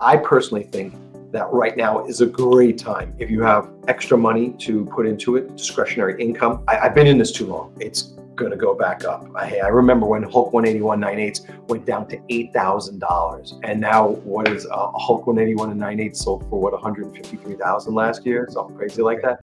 I personally think that right now is a great time if you have extra money to put into it, discretionary income. I, have been in this too long. It's going to go back up. I, I remember when Hulk 181 98s went down to $8,000. And now what is uh, Hulk 181 and 98 sold for what, 153,000 last year? Something crazy like that.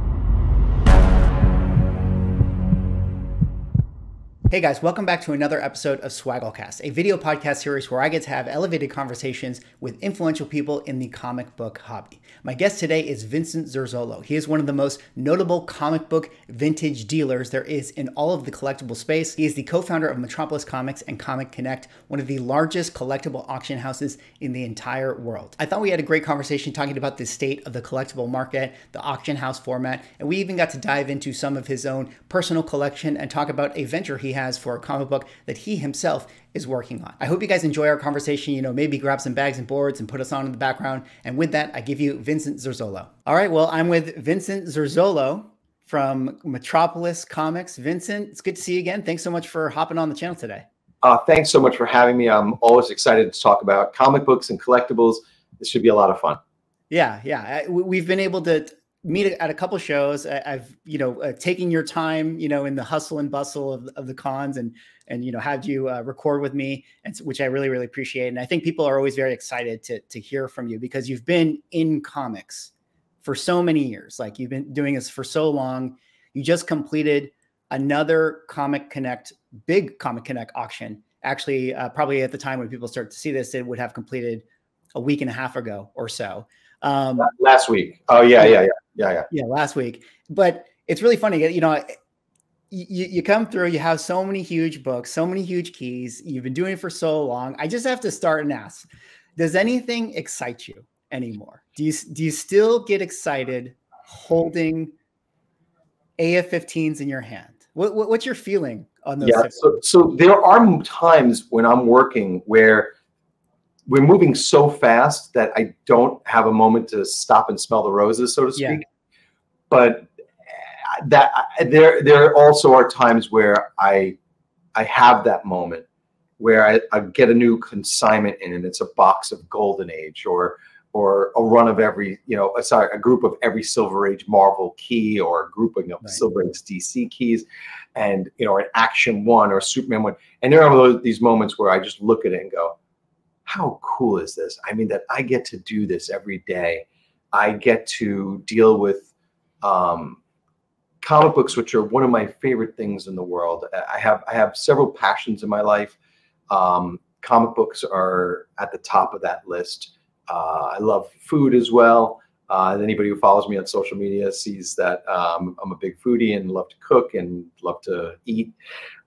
Hey guys, welcome back to another episode of Swagglecast, a video podcast series where I get to have elevated conversations with influential people in the comic book hobby. My guest today is Vincent Zurzolo. He is one of the most notable comic book vintage dealers there is in all of the collectible space. He is the co-founder of Metropolis Comics and Comic Connect, one of the largest collectible auction houses in the entire world. I thought we had a great conversation talking about the state of the collectible market, the auction house format, and we even got to dive into some of his own personal collection and talk about a venture he has for a comic book that he himself is working on. I hope you guys enjoy our conversation. You know, maybe grab some bags and boards and put us on in the background. And with that, I give you Vincent Zurzolo. All right, well, I'm with Vincent Zurzolo from Metropolis Comics. Vincent, it's good to see you again. Thanks so much for hopping on the channel today. Uh, thanks so much for having me. I'm always excited to talk about comic books and collectibles. This should be a lot of fun. Yeah, yeah. We've been able to meet at a couple shows. I've you know uh, your time, you know, in the hustle and bustle of, of the cons, and and you know had you uh, record with me, and which I really really appreciate. And I think people are always very excited to to hear from you because you've been in comics for so many years. Like you've been doing this for so long. You just completed another Comic Connect big Comic Connect auction. Actually, uh, probably at the time when people start to see this, it would have completed a week and a half ago or so. Um, last week. Oh yeah, yeah, yeah, yeah, yeah. Yeah, last week. But it's really funny. You know, you, you come through. You have so many huge books, so many huge keys. You've been doing it for so long. I just have to start and ask: Does anything excite you anymore? Do you do you still get excited holding AF-15s in your hand? What, what, what's your feeling on those? Yeah, so, so there are times when I'm working where we're moving so fast that I don't have a moment to stop and smell the roses, so to speak. Yeah. But uh, that uh, there there also are times where I I have that moment where I, I get a new consignment in and it's a box of Golden Age or or a run of every, you know, uh, sorry, a group of every Silver Age Marvel key or a grouping of right. Silver Age DC keys and, you know, an Action One or Superman One. And there are those, these moments where I just look at it and go, how cool is this? I mean, that I get to do this every day. I get to deal with um, comic books, which are one of my favorite things in the world. I have I have several passions in my life. Um, comic books are at the top of that list. Uh, I love food as well. Uh, anybody who follows me on social media sees that um, I'm a big foodie and love to cook and love to eat.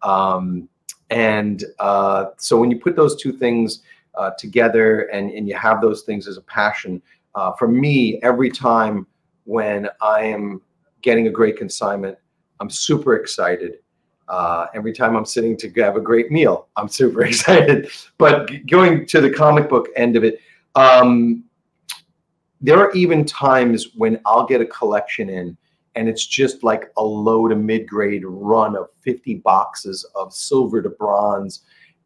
Um, and uh, so when you put those two things uh, together and, and you have those things as a passion. Uh, for me, every time when I am getting a great consignment, I'm super excited. Uh, every time I'm sitting to have a great meal, I'm super excited. But going to the comic book end of it, um, there are even times when I'll get a collection in and it's just like a low to mid grade run of 50 boxes of silver to bronze.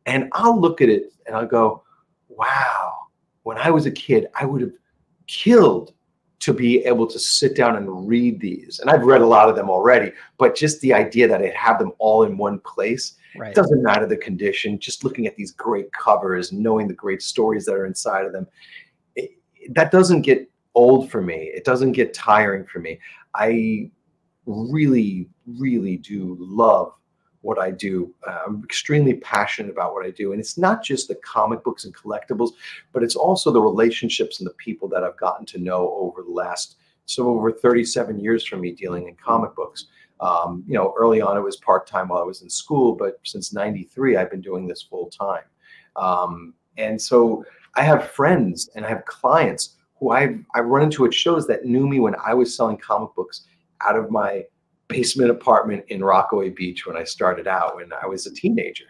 And I'll look at it and I'll go, wow, when I was a kid, I would have killed to be able to sit down and read these. And I've read a lot of them already, but just the idea that I'd have them all in one place, right. doesn't matter the condition, just looking at these great covers, knowing the great stories that are inside of them, it, that doesn't get old for me. It doesn't get tiring for me. I really, really do love what I do. Uh, I'm extremely passionate about what I do. And it's not just the comic books and collectibles, but it's also the relationships and the people that I've gotten to know over the last, so over 37 years from me dealing in comic books. Um, you know, early on it was part time while I was in school, but since 93, I've been doing this full time. Um, and so I have friends and I have clients who I've, I've run into at shows that knew me when I was selling comic books out of my basement apartment in Rockaway Beach when I started out when I was a teenager.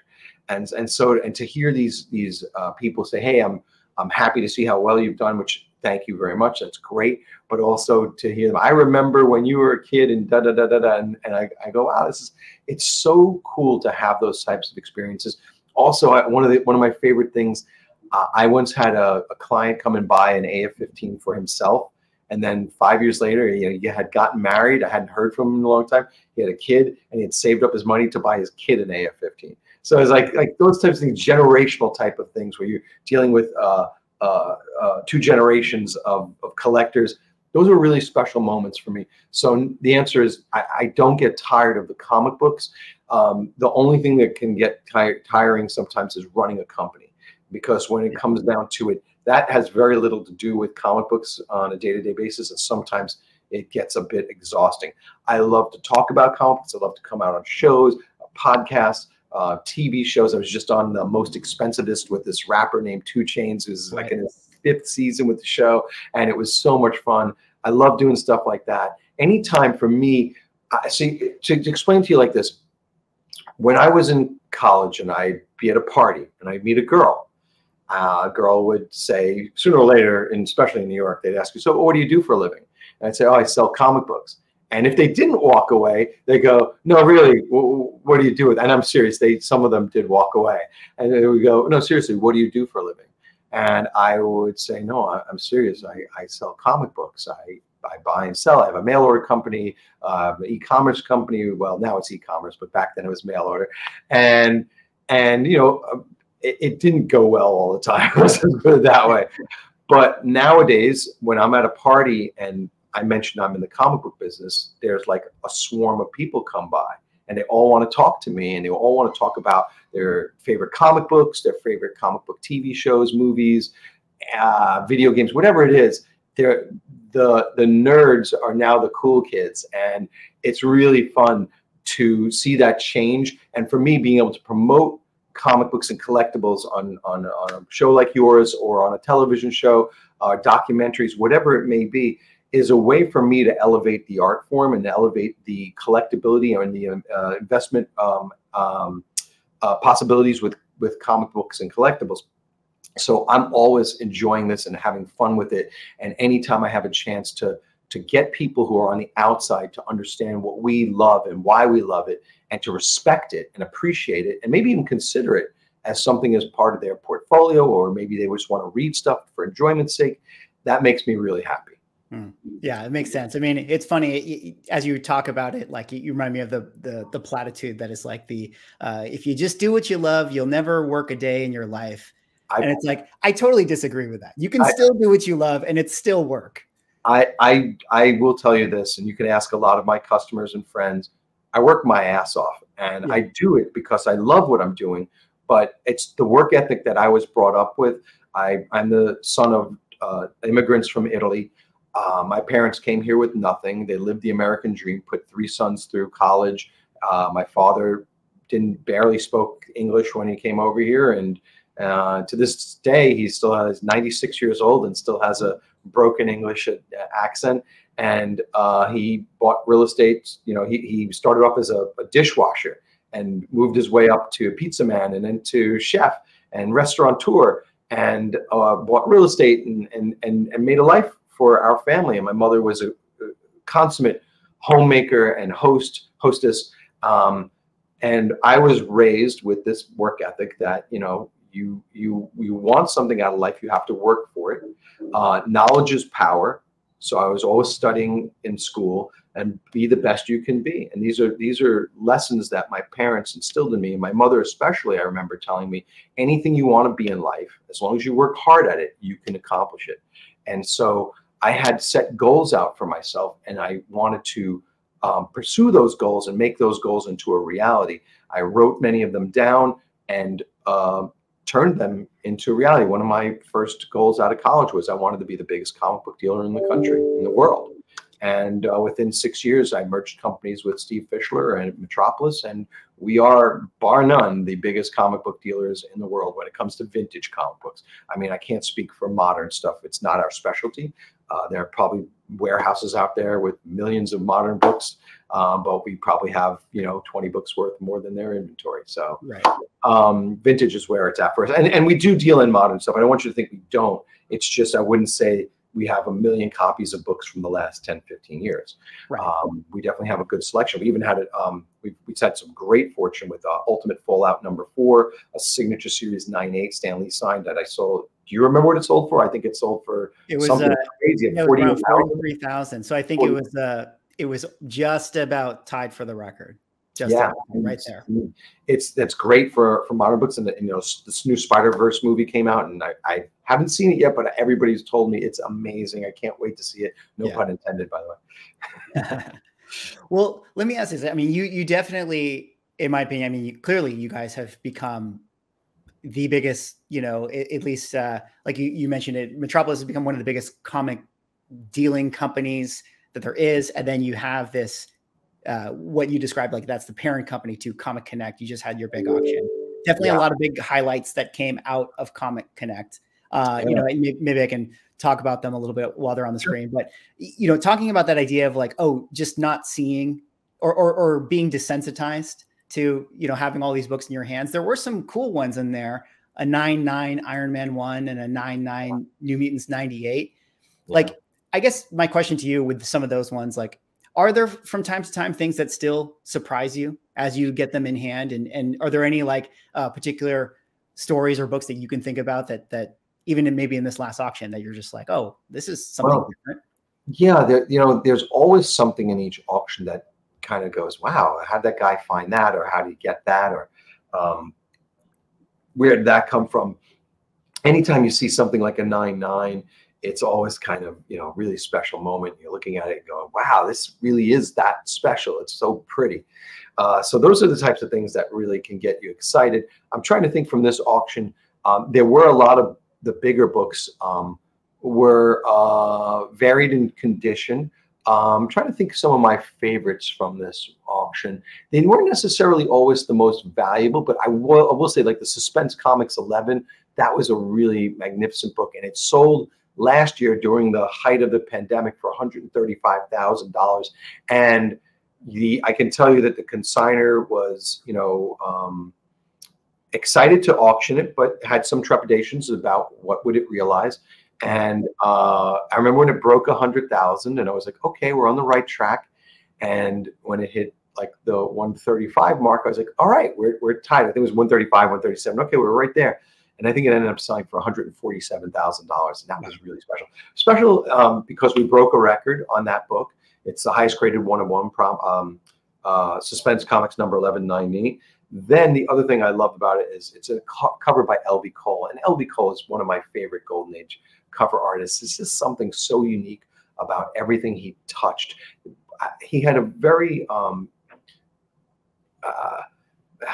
And, and so and to hear these these uh, people say, hey, I'm I'm happy to see how well you've done, which thank you very much. That's great. But also to hear them, I remember when you were a kid and da da da da da, and, and I, I go, wow, this is it's so cool to have those types of experiences. Also, I, one of the one of my favorite things, Uh, I once had a, a, client come and buy an AF-15 for himself, and then five years later, you know, he had gotten married. I hadn't heard from him in a long time. He had a kid, and he had saved up his money to buy his kid an AF-15. So it's like like those types of things, generational type of things, where you're dealing with uh, uh, uh, two generations of, of collectors. Those are really special moments for me. So the answer is I, I don't get tired of the comic books. Um, the only thing that can get tiring sometimes is running a company because when it comes down to it, that has very little to do with comic books on a day-to-day basis, and sometimes it gets a bit exhausting. I love to talk about comics. I love to come out on shows, podcasts, uh, TV shows. I was just on the most expensivest with this rapper named 2 Chainz who's like in his fifth season with the show, and it was so much fun. I love doing stuff like that. Anytime for me, I see to, to explain to you like this. When I was in college and I'd be at a party and I'd meet a girl, uh, a girl would say sooner or later, and especially in New York, they'd ask you, "So, what do you do for a living?" And I'd say, "Oh, I sell comic books." And if they didn't walk away, they go, "No, really, what do you do with?" And I'm serious. They some of them did walk away, and they would go, "No, seriously, what do you do for a living?" And I would say, "No, I'm serious. I, I sell comic books. I I buy and sell. I have a mail order company, uh, e-commerce company. Well, now it's e-commerce, but back then it was mail order, and and you know, it, it didn't go well all the time. Let's put it that way. But nowadays, when I'm at a party and I mentioned I'm in the comic book business, there's like a swarm of people come by and they all want to talk to me and they all want to talk about their favorite comic books, their favorite comic book TV shows, movies, uh, video games, whatever it is. They're, the the nerds are now the cool kids, and it's really fun to see that change. And for me, being able to promote comic books and collectibles on on, on a show like yours or on a television show, uh, documentaries, whatever it may be, is a way for me to elevate the art form and elevate the collectability and the uh, investment um, um, uh, possibilities with with comic books and collectibles. So I'm always enjoying this and having fun with it. And anytime I have a chance to to get people who are on the outside to understand what we love and why we love it, and to respect it and appreciate it, and maybe even consider it as something as part of their portfolio, or maybe they just want to read stuff for enjoyment's sake, that makes me really happy. Mm. Yeah, it makes sense. I mean, it's funny as you talk about it. Like you remind me of the the, the platitude that is like the uh, if you just do what you love, you'll never work a day in your life. I, and it's like I totally disagree with that. You can I, still do what you love, and it's still work. I I I will tell you this, and you can ask a lot of my customers and friends. I work my ass off, and yeah. I do it because I love what I'm doing. But it's the work ethic that I was brought up with. I I'm the son of uh, immigrants from Italy. Uh, my parents came here with nothing. They lived the American dream, put three sons through college. Uh, my father didn't barely spoke English when he came over here, and uh, to this day, he still has 96 years old and still has a broken English accent. And uh, he bought real estate. You know, he, he started off as a, a dishwasher and moved his way up to pizza man and then to chef and restaurateur and uh, bought real estate and, and, and, and made a life for our family. And my mother was a, a consummate homemaker and host, hostess. Um, and I was raised with this work ethic that, you know, you, you, you want something out of life, you have to work for it. Uh, knowledge is power. So I was always studying in school and be the best you can be. And these are these are lessons that my parents instilled in me, and my mother especially. I remember telling me, anything you want to be in life, as long as you work hard at it, you can accomplish it. And so I had set goals out for myself and I wanted to um, pursue those goals and make those goals into a reality. I wrote many of them down and uh, turned them into reality. One of my first goals out of college was I wanted to be the biggest comic book dealer in the country, in the world. And uh, within six years, I merged companies with Steve Fischler and Metropolis, and we are, bar none, the biggest comic book dealers in the world when it comes to vintage comic books. I mean, I can't speak for modern stuff; it's not our specialty. Uh, there are probably warehouses out there with millions of modern books, um, but we probably have you know 20 books worth more than their inventory. So right. um, vintage is where it's at for us, and and we do deal in modern stuff. I don't want you to think we don't. It's just I wouldn't say we have a million copies of books from the last 10, 15 years. Right. Um, we definitely have a good selection. We even had it, um, we've, we've had some great fortune with uh, Ultimate Fallout number four, a signature series 9 8 Stan Lee signed that I sold. Do you remember what it sold for? I think it sold for it was something uh, crazy at 43,000. So I think 40. it was, uh, it was just about tied for the record. Just yeah, right there. It's that's great for for modern books, and, and you know this new Spider Verse movie came out, and I, I haven't seen it yet, but everybody's told me it's amazing. I can't wait to see it. No yeah. pun intended, by the way. well, let me ask this. I mean, you you definitely, in my opinion, I mean, you, clearly you guys have become the biggest, you know, at, at least uh, like you, you mentioned it, Metropolis has become one of the biggest comic dealing companies that there is, and then you have this uh, what you described, like that's the parent company to Comic Connect. You just had your big auction. Definitely yeah. a lot of big highlights that came out of Comic Connect. Uh, yeah. You know, maybe I can talk about them a little bit while they're on the screen. But you know, talking about that idea of like, oh, just not seeing or, or, or being desensitized to you know having all these books in your hands. There were some cool ones in there. A nine nine Iron Man one and a nine nine New Mutants ninety eight. Yeah. Like, I guess my question to you with some of those ones, like, are there from time to time things that still surprise you as you get them in hand? And and are there any like uh, particular stories or books that you can think about that that even in maybe in this last auction that you're just like, oh, this is something well, different? Yeah, there, you know, there's always something in each auction that kind of goes, wow, how did that guy find that, or how did he get that, or um, where did that come from? Anytime you see something like a nine nine it's always kind of you know really special moment. You're looking at it going wow this really is that special. It's so pretty. Uh, so those are the types of things that really can get you excited. I'm trying to think from this auction um, there were a lot of the bigger books um, were uh, varied in condition. Um, I'm trying to think some of my favorites from this auction. They weren't necessarily always the most valuable, but I will, I will say like the Suspense Comics 11, that was a really magnificent book and it sold last year during the height of the pandemic for $135,000. And the I can tell you that the consigner was, you know, um, excited to auction it, but had some trepidations about what would it realize. And uh, I remember when it broke a hundred thousand, and I was like, okay, we're on the right track. And when it hit like the 135 mark, I was like, all right, we're, we're tied. I think it was 135, 137. Okay, we're right there and I think it ended up selling for $147,000, and that was really special. Special um, because we broke a record on that book. It's the highest graded one-on-one prom, um, uh, suspense comics number 1198. Then the other thing I love about it is it's a co cover by L.B. Cole, and L.B. Cole is one of my favorite Golden Age cover artists. It's just something so unique about everything he touched. He had a very um, uh,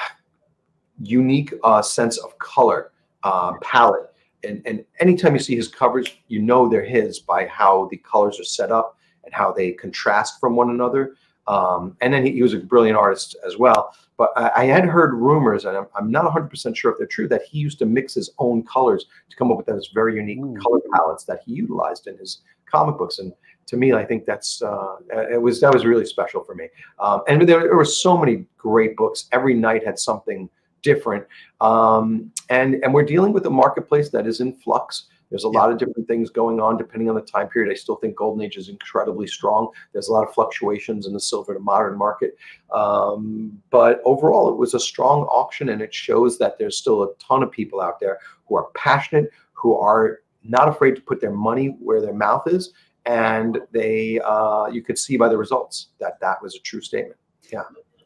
unique uh, sense of color uh, palette. And, and anytime you see his covers, you know they're his by how the colors are set up and how they contrast from one another. Um, and then he, he, was a brilliant artist as well. But I, I had heard rumors, and I'm, I'm not 100% sure if they're true, that he used to mix his own colors to come up with those very unique Ooh. color palettes that he utilized in his comic books. And to me, I think that's uh, it was that was really special for me. Um, and there, there, were so many great books. Every night had something different. Um, and, and we're dealing with a marketplace that is in flux. There's a yeah. lot of different things going on depending on the time period. I still think Golden Age is incredibly strong. There's a lot of fluctuations in the silver to modern market. Um, but overall, it was a strong auction and it shows that there's still a ton of people out there who are passionate, who are not afraid to put their money where their mouth is. And they, uh, you could see by the results that that was a true statement. Yeah.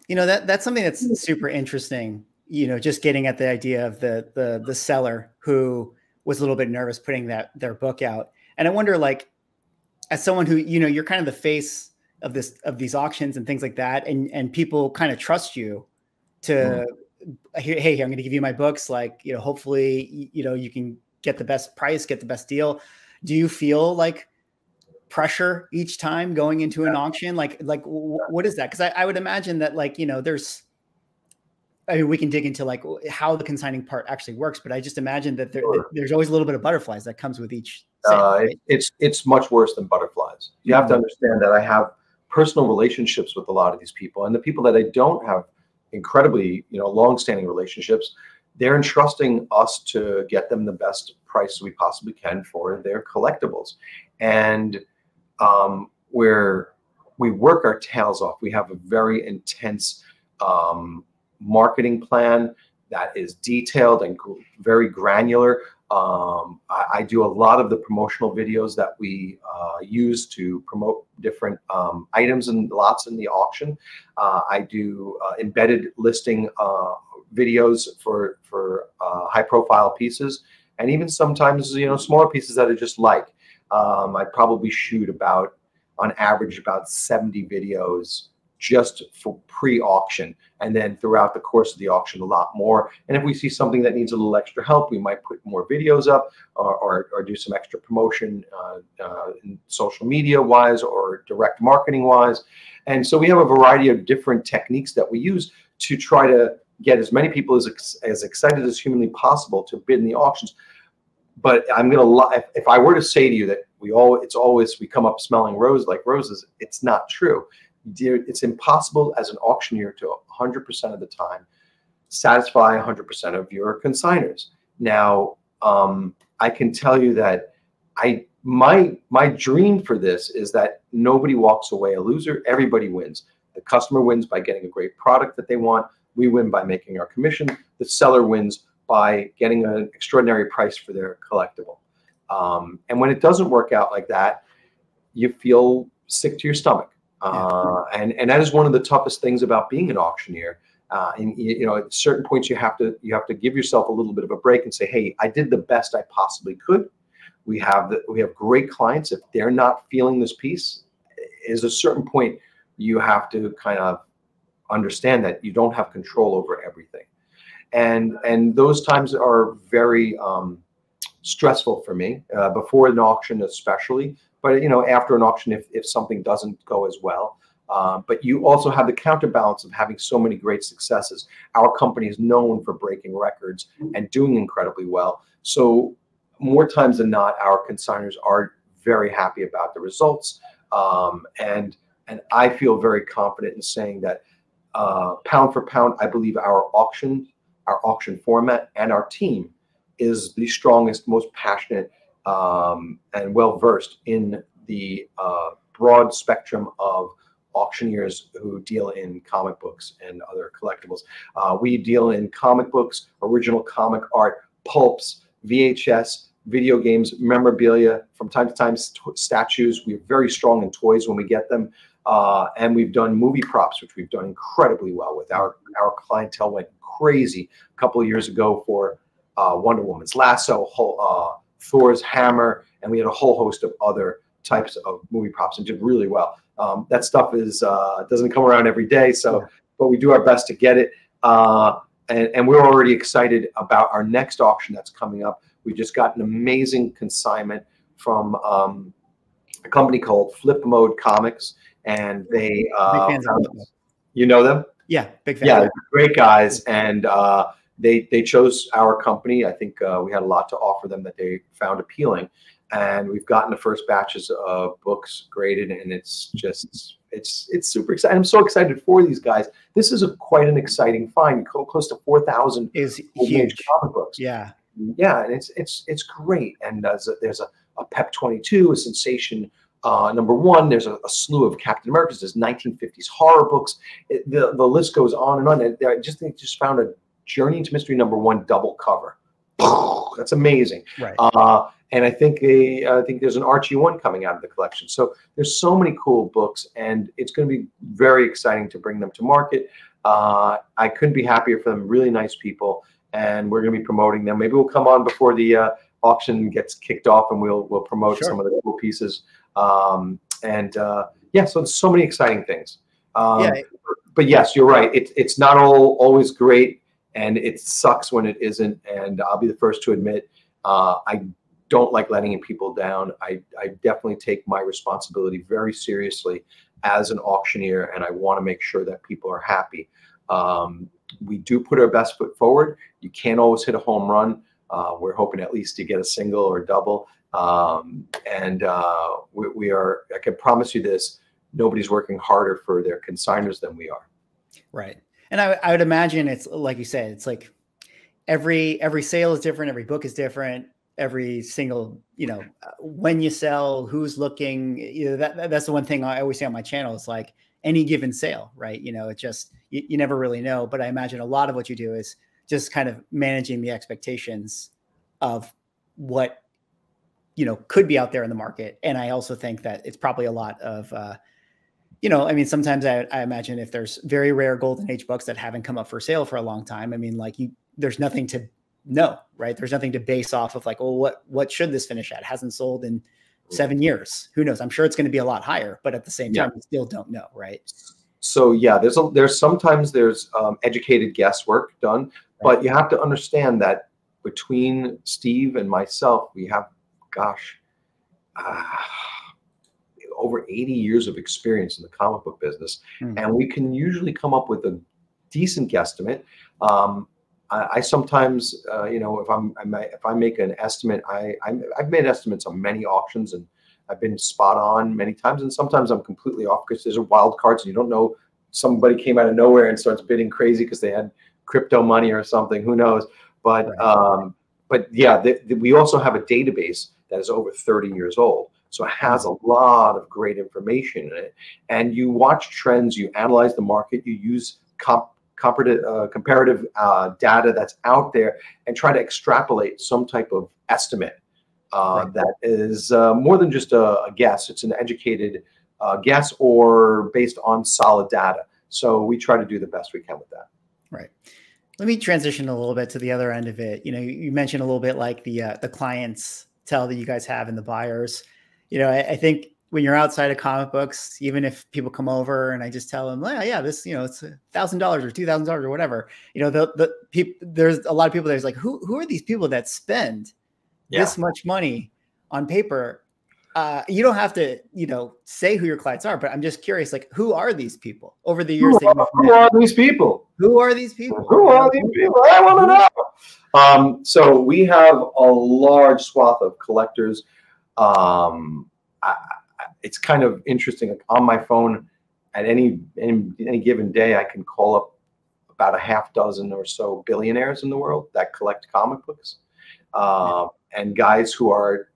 You know, that that's something that's super interesting you know, just getting at the idea of the the the seller who was a little bit nervous putting that their book out. And I wonder, like, as someone who, you know, you're kind of the face of this of these auctions and things like that, and and people kind of trust you to mm. hey, I'm going to give you my books. Like, you know, hopefully, you know, you can get the best price, get the best deal. Do you feel like pressure each time going into an auction? Like, like what is that? Because I, I would imagine that, like, you know, there's I mean, we can dig into like how the consigning part actually works, but I just imagine that there, sure. there's always a little bit of butterflies that comes with each. Sale, uh, right? It's it's much worse than butterflies. You have to mm-hmm. understand that I have personal relationships with a lot of these people, and the people that I don't have incredibly, you know, long-standing relationships, they're entrusting us to get them the best price we possibly can for their collectibles. And um, where we work our tails off, we have a very intense um, marketing plan that is detailed and very granular. Um, I, I, do a lot of the promotional videos that we uh, use to promote different um, items and lots in the auction. Uh, I do uh, embedded listing uh, videos for for uh, high profile pieces, and even sometimes you know smaller pieces that I just like. Um, I probably shoot about on average about 70 videos just for pre-auction and then throughout the course of the auction a lot more. And if we see something that needs a little extra help we might put more videos up or, or, or do some extra promotion uh, uh, social media wise or direct marketing wise. And so we have a variety of different techniques that we use to try to get as many people as, as excited as humanly possible to bid in the auctions. But i'm to if, if i were to say to you that we all it's always we come up smelling rose like roses it's not true it's impossible as an auctioneer to 100% of the time satisfy 100% of your consigners. Now, um, I can tell you that I my my dream for this is that nobody walks away a loser. Everybody wins. The customer wins by getting a great product that they want. We win by making our commission. The seller wins by getting an extraordinary price for their collectible. Um, and when it doesn't work out like that, you feel sick to your stomach. Uh, and and that is one of the toughest things about being an auctioneer. Uh, and you know, at certain points, you have to you have to give yourself a little bit of a break and say, "Hey, I did the best I possibly could." We have the, we have great clients. If they're not feeling this piece, is a certain point you have to kind of understand that you don't have control over everything, and and those times are very um, stressful for me uh, before an auction, especially but you know, after an auction, if if something doesn't go as well, um, but you also have the counterbalance of having so many great successes. Our company is known for breaking records and doing incredibly well. So more times than not, our consigners are very happy about the results, um, and and I feel very confident in saying that uh, pound for pound, I believe our auction, our auction format, and our team is the strongest, most passionate um, and well versed in the uh, broad spectrum of auctioneers who deal in comic books and other collectibles. Uh, we deal in comic books, original comic art, pulps, VHS, video games, memorabilia, from time to time statues. We're very strong in toys when we get them. Uh, and we've done movie props, which we've done incredibly well with. Our our clientele went crazy a couple of years ago for uh, Wonder Woman's lasso, uh, Thor's hammer, and we had a whole host of other types of movie props and did really well. Um, that stuff is uh, doesn't come around every day, so yeah. but we do our best to get it. Uh, and, and we're already excited about our next auction that's coming up. We just got an amazing consignment from um, a company called Flip Mode Comics, and they uh, you know them. Yeah, big fan. Yeah, great guys, and uh, they they chose our company. I think uh, we had a lot to offer them that they found appealing, and we've gotten the first batches of books graded, and it's just it's it's super exciting. I'm so excited for these guys. This is a quite an exciting find. Close to four thousand is huge comic books. Yeah, yeah, and it's it's it's great. And there's a, there's a, a PEP 22, a sensation. Uh, number one, there's a, a, slew of Captain Americas. There's 1950s horror books. It, the the list goes on and on. And I just think just found a Journey into Mystery number one double cover. That's amazing. Right. Uh, and I think a, I think there's an Archie one coming out of the collection. So there's so many cool books, and it's going to be very exciting to bring them to market. Uh, I couldn't be happier for them. Really nice people, and we're going to be promoting them. Maybe we'll come on before the uh, auction gets kicked off, and we'll we'll promote sure. some of the cool pieces. Um, and uh, yeah, so there's so many exciting things. Um, yeah. But yes, you're right. It's it's not all always great and it sucks when it isn't. And I'll be the first to admit, uh, I don't like letting people down. I, I definitely take my responsibility very seriously as an auctioneer, and I want to make sure that people are happy. Um, we do put our best foot forward. You can't always hit a home run. Uh, we're hoping at least to get a single or double. Um, and uh, we, we, are, I can promise you this, nobody's working harder for their consigners than we are. Right. And I, I would imagine it's like you said, it's like every every sale is different, every book is different, every single you know when you sell who's looking you know that that's the one thing i always say on my channel. It's like any given sale right? You know it just you, you never really know. But i imagine a lot of what you do is just kind of managing the expectations of what you know could be out there in the market. And i also think that it's probably a lot of uh, you know i mean sometimes I, I, imagine if there's very rare golden age books that haven't come up for sale for a long time i mean like you there's nothing to know right? There's nothing to base off of like well what what should this finish at? It hasn't sold in seven years. Who knows? I'm sure it's going to be a lot higher but at the same time yeah. we still don't know right? So yeah there's a there's sometimes there's um, educated guesswork done right. but you have to understand that between steve and myself we have gosh, uh, over 80 years of experience in the comic book business. Mm-hmm. And we can usually come up with a decent guesstimate. Um, I, I, sometimes, uh, you know, if I'm, I if I make an estimate, I, I have made estimates on many auctions and I've been spot on many times. And sometimes I'm completely off because there's a wild cards and you don't know somebody came out of nowhere and starts bidding crazy because they had crypto money or something. Who knows? But um, but yeah, the, the, we also have a database that is over 30 years old. So it has a lot of great information in it. And you watch trends, you analyze the market, you use comp, comparative, uh, comparative uh, data that's out there and try to extrapolate some type of estimate uh, right. that is uh, more than just a, a, guess. It's an educated uh, guess or based on solid data. So we try to do the best we can with that. Right. Let me transition a little bit to the other end of it. You know, you mentioned a little bit like the uh, the clients tell that you guys have and the buyers. You know, I, I, think when you're outside of comic books, even if people come over and I just tell them, yeah, yeah, this, you know, it's a thousand dollars or two thousand dollars or whatever. You know, the the people there's a lot of people there's like, who who are these people that spend yeah. this much money on paper? Uh, you don't have to, you know, say who your clients are, but I'm just curious, like, who are these people over the years? Who, are, who are these people? Who are these people? Who are these people? I want to know. Um, so we have a large swath of collectors. Um, I, it's kind of interesting. On my phone, at any, any any given day, I can call up about a half dozen or so billionaires in the world that collect comic books, uh, and guys who are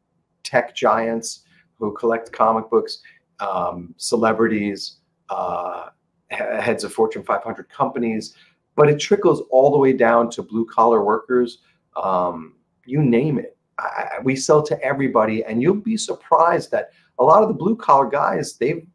tech giants who collect comic books, um, celebrities, uh, heads of Fortune 500 companies, but it trickles all the way down to blue collar workers. Um, you name it. I, we sell to everybody, and you'll be surprised that a lot of the blue collar guys they've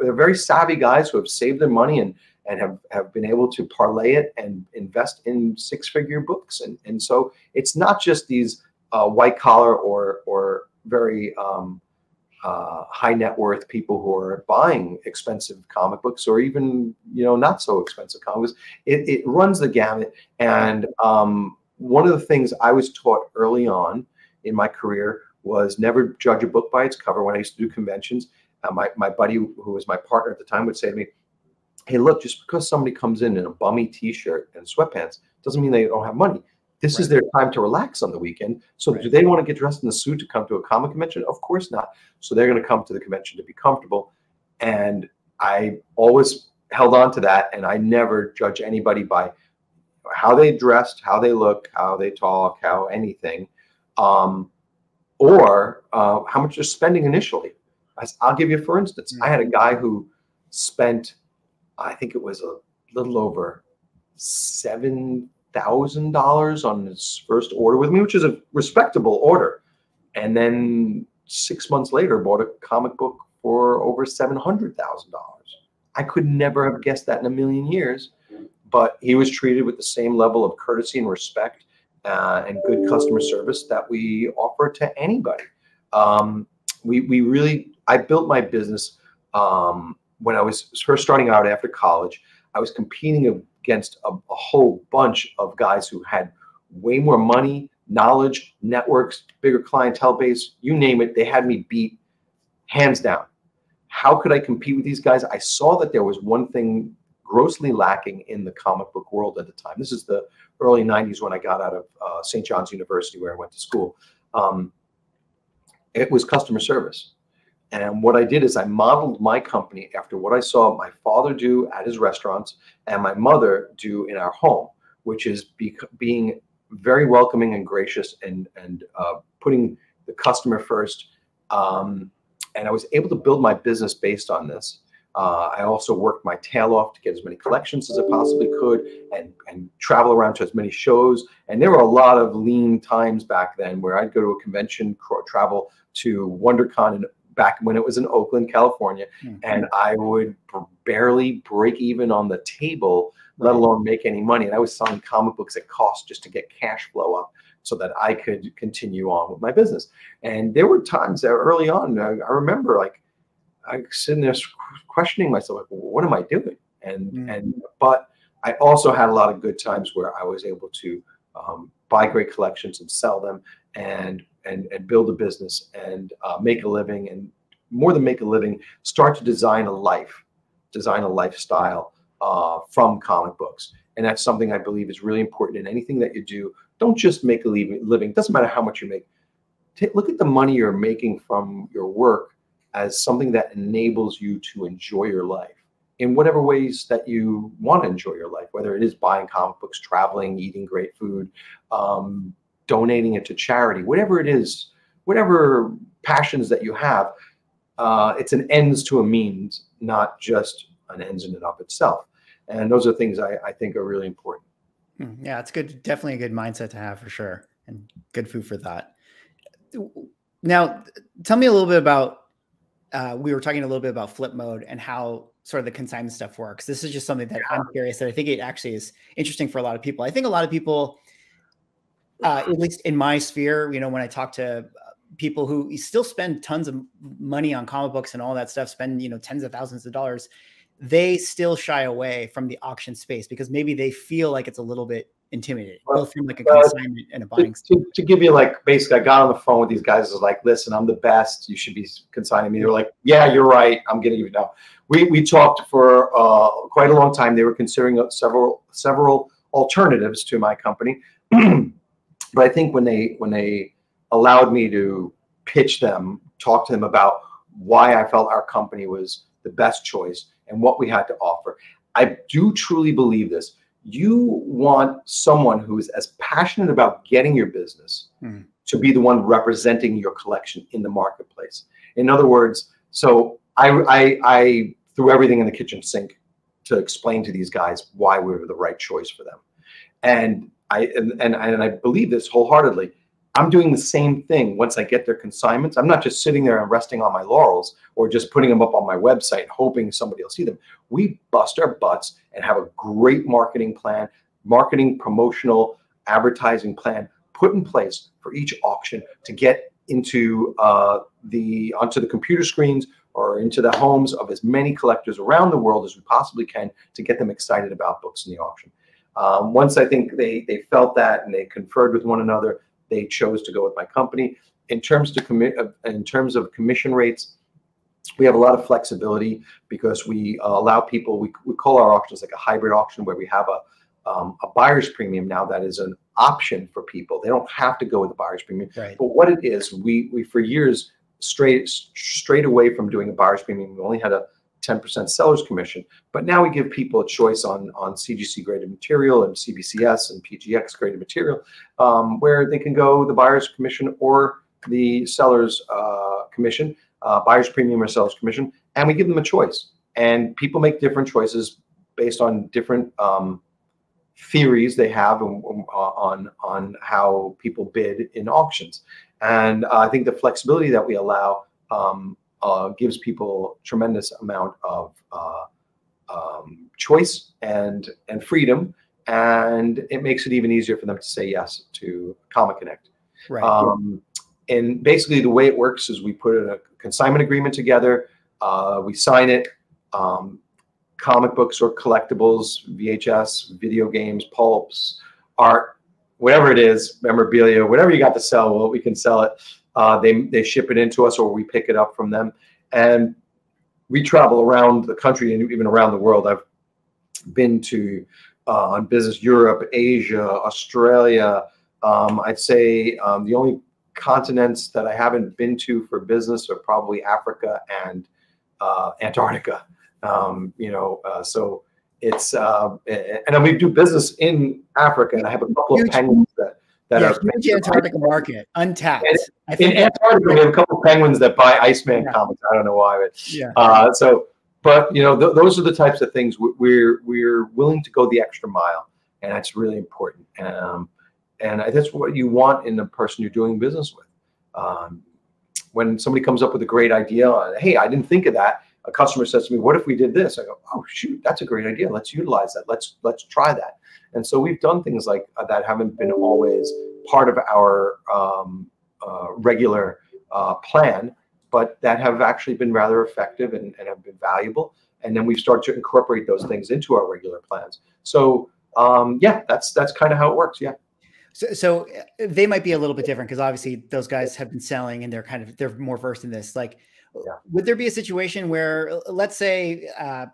they're very savvy guys who have saved their money and and have, have been able to parlay it and invest in six figure books. And and so it's not just these uh, white collar or or very um, uh, high net worth people who are buying expensive comic books or even you know not so expensive comics it, it runs the gamut. And um, one of the things i was taught early on in my career was never judge a book by its cover when i used to do conventions uh, my, my buddy who was my partner at the time would say to me hey look just because somebody comes in in a bummy t-shirt and sweatpants doesn't mean they don't have money this right. is their time to relax on the weekend. So right. do they want to get dressed in a suit to come to a comic convention? Of course not. So they're going to come to the convention to be comfortable. And I always held on to that and I never judge anybody by how they dressed, how they look, how they talk, how anything, um, or uh, how much they're spending initially. I'll give you, for instance, mm-hmm. I had a guy who spent, I think it was a little over seven thousand dollars on his first order with me, which is a respectable order. And then six months later, bought a comic book for over seven hundred thousand dollars. I could never have guessed that in a million years. But he was treated with the same level of courtesy and respect uh, and good customer service that we offer to anybody. Um, we we really I built my business um, when I was first starting out after college. I was competing against a, a whole bunch of guys who had way more money, knowledge, networks, bigger clientele base, you name it. They had me beat hands down. How could I compete with these guys? I saw that there was one thing grossly lacking in the comic book world at the time. This is the early 90s when I got out of uh, St. John's University, where I went to school. Um, it was customer service. And what I did is I modeled my company after what I saw my father do at his restaurants and my mother do in our home, which is be, being very welcoming and gracious, and and uh, putting the customer first. Um, and I was able to build my business based on this. Uh, I also worked my tail off to get as many collections as I possibly could and, and travel around to as many shows. And there were a lot of lean times back then where I'd go to a convention, travel to WonderCon in, back when it was in Oakland, California, mm-hmm. and I would barely break even on the table, let alone make any money. And I was selling comic books at cost just to get cash flow up so that I could continue on with my business. And there were times that early on, I, I remember like I sitting there questioning myself, like, what am I doing? And mm. and but I also had a lot of good times where I was able to um, buy great collections and sell them and and and build a business and uh, make a living and more than make a living, start to design a life, design a lifestyle uh, from comic books. And that's something I believe is really important in anything that you do. Don't just make a living. It doesn't matter how much you make. Take, look at the money you're making from your work as something that enables you to enjoy your life in whatever ways that you want to enjoy your life, whether it is buying comic books, traveling, eating great food, um, donating it to charity, whatever it is, whatever passions that you have, uh, it's an ends to a means, not just an ends in and of itself. And those are things I, I think are really important. Hmm, yeah, it's good. Definitely a good mindset to have for sure, and good food for thought. Now, tell me a little bit about uh, we were talking a little bit about flip mode and how sort of the consignment stuff works. This is just something that I'm curious that I think it actually is interesting for a lot of people. I think a lot of people, uh, at least in my sphere, you know, when I talk to uh, people who still spend tons of money on comic books and all that stuff, spend you know tens of thousands of dollars, they still shy away from the auction space because maybe they feel like it's a little bit intimidating, well, both from like a consignment uh, and a buying. To, to, to, give you like basically, I got on the phone with these guys. I was like, "Listen, I'm the best. You should be consigning me." They're like, "Yeah, you're right. I'm getting you now." We we talked for uh, quite a long time. They were considering several several alternatives to my company, but I think when they when they allowed me to pitch them, talk to them about why I felt our company was the best choice and what we had to offer. I do truly believe this you want someone who is as passionate about getting your business mm. to be the one representing your collection in the marketplace. In other words, so I, I, I threw everything in the kitchen sink to explain to these guys why we were the right choice for them. And I and, and, and I believe this wholeheartedly. I'm doing the same thing once I get their consignments. I'm not just sitting there and resting on my laurels or just putting them up on my website hoping somebody will see them. We bust our butts and have a great marketing plan, marketing, promotional, advertising plan put in place for each auction to get into uh, the onto the computer screens or into the homes of as many collectors around the world as we possibly can to get them excited about books in the auction. Um, once I think they they felt that and they conferred with one another, they chose to go with my company. In terms to commit, in terms of commission rates, we have a lot of flexibility because we uh, allow people. We, we call our auctions like a hybrid auction where we have a um, a buyer's premium now that is an option for people. They don't have to go with the buyer's premium. Right. But what it is, we we for years straight straight away from doing a buyer's premium, we only had a 10% seller's commission. But now we give people a choice on, on CGC graded material and CBCS and PGX graded material, um, where they can go the buyer's commission or the seller's uh, commission, uh, buyer's premium or seller's commission, and we give them a choice. And people make different choices based on different um, theories they have on, on, on how people bid in auctions. And uh, I think the flexibility that we allow um, uh, gives people tremendous amount of uh, um, choice and and freedom, and it makes it even easier for them to say yes to Comic Connect. Right. Um, and basically, the way it works is we put a consignment agreement together, uh, we sign it. Um, comic books or collectibles, VHS, video games, pulps, art, whatever it is, memorabilia, whatever you got to sell, well, we can sell it. Uh, they they ship it into us, or we pick it up from them, and we travel around the country and even around the world. I've been to uh, on business Europe, Asia, Australia. Um, I'd say um, the only continents that I haven't been to for business are probably Africa and uh, Antarctica. Um, you know, uh, so it's uh, and we do business in Africa, and I have a couple of penguins that yeah, are huge Antarctica market, untapped. in Antarctica, we have a couple penguins that buy Iceman yeah. comics. I don't know why, but yeah. Uh, so, but you know, th- those are the types of things we're we're willing to go the extra mile, and that's really important. Um, and that's what you want in the person you're doing business with. Um, when somebody comes up with a great idea, uh, hey, I didn't think of that. A customer says to me, "What if we did this?" I go, "Oh shoot, that's a great idea. Let's utilize that. Let's let's try that." And so we've done things like uh, that haven't been always part of our um, uh, regular uh, plan, but that have actually been rather effective and, and, have been valuable. And then we've started to incorporate those things into our regular plans. So um, yeah, that's that's kind of how it works. Yeah. So, so uh, they might be a little bit different because obviously those guys have been selling and they're kind of they're more versed in this. Like, yeah. would there be a situation where, let's say, uh,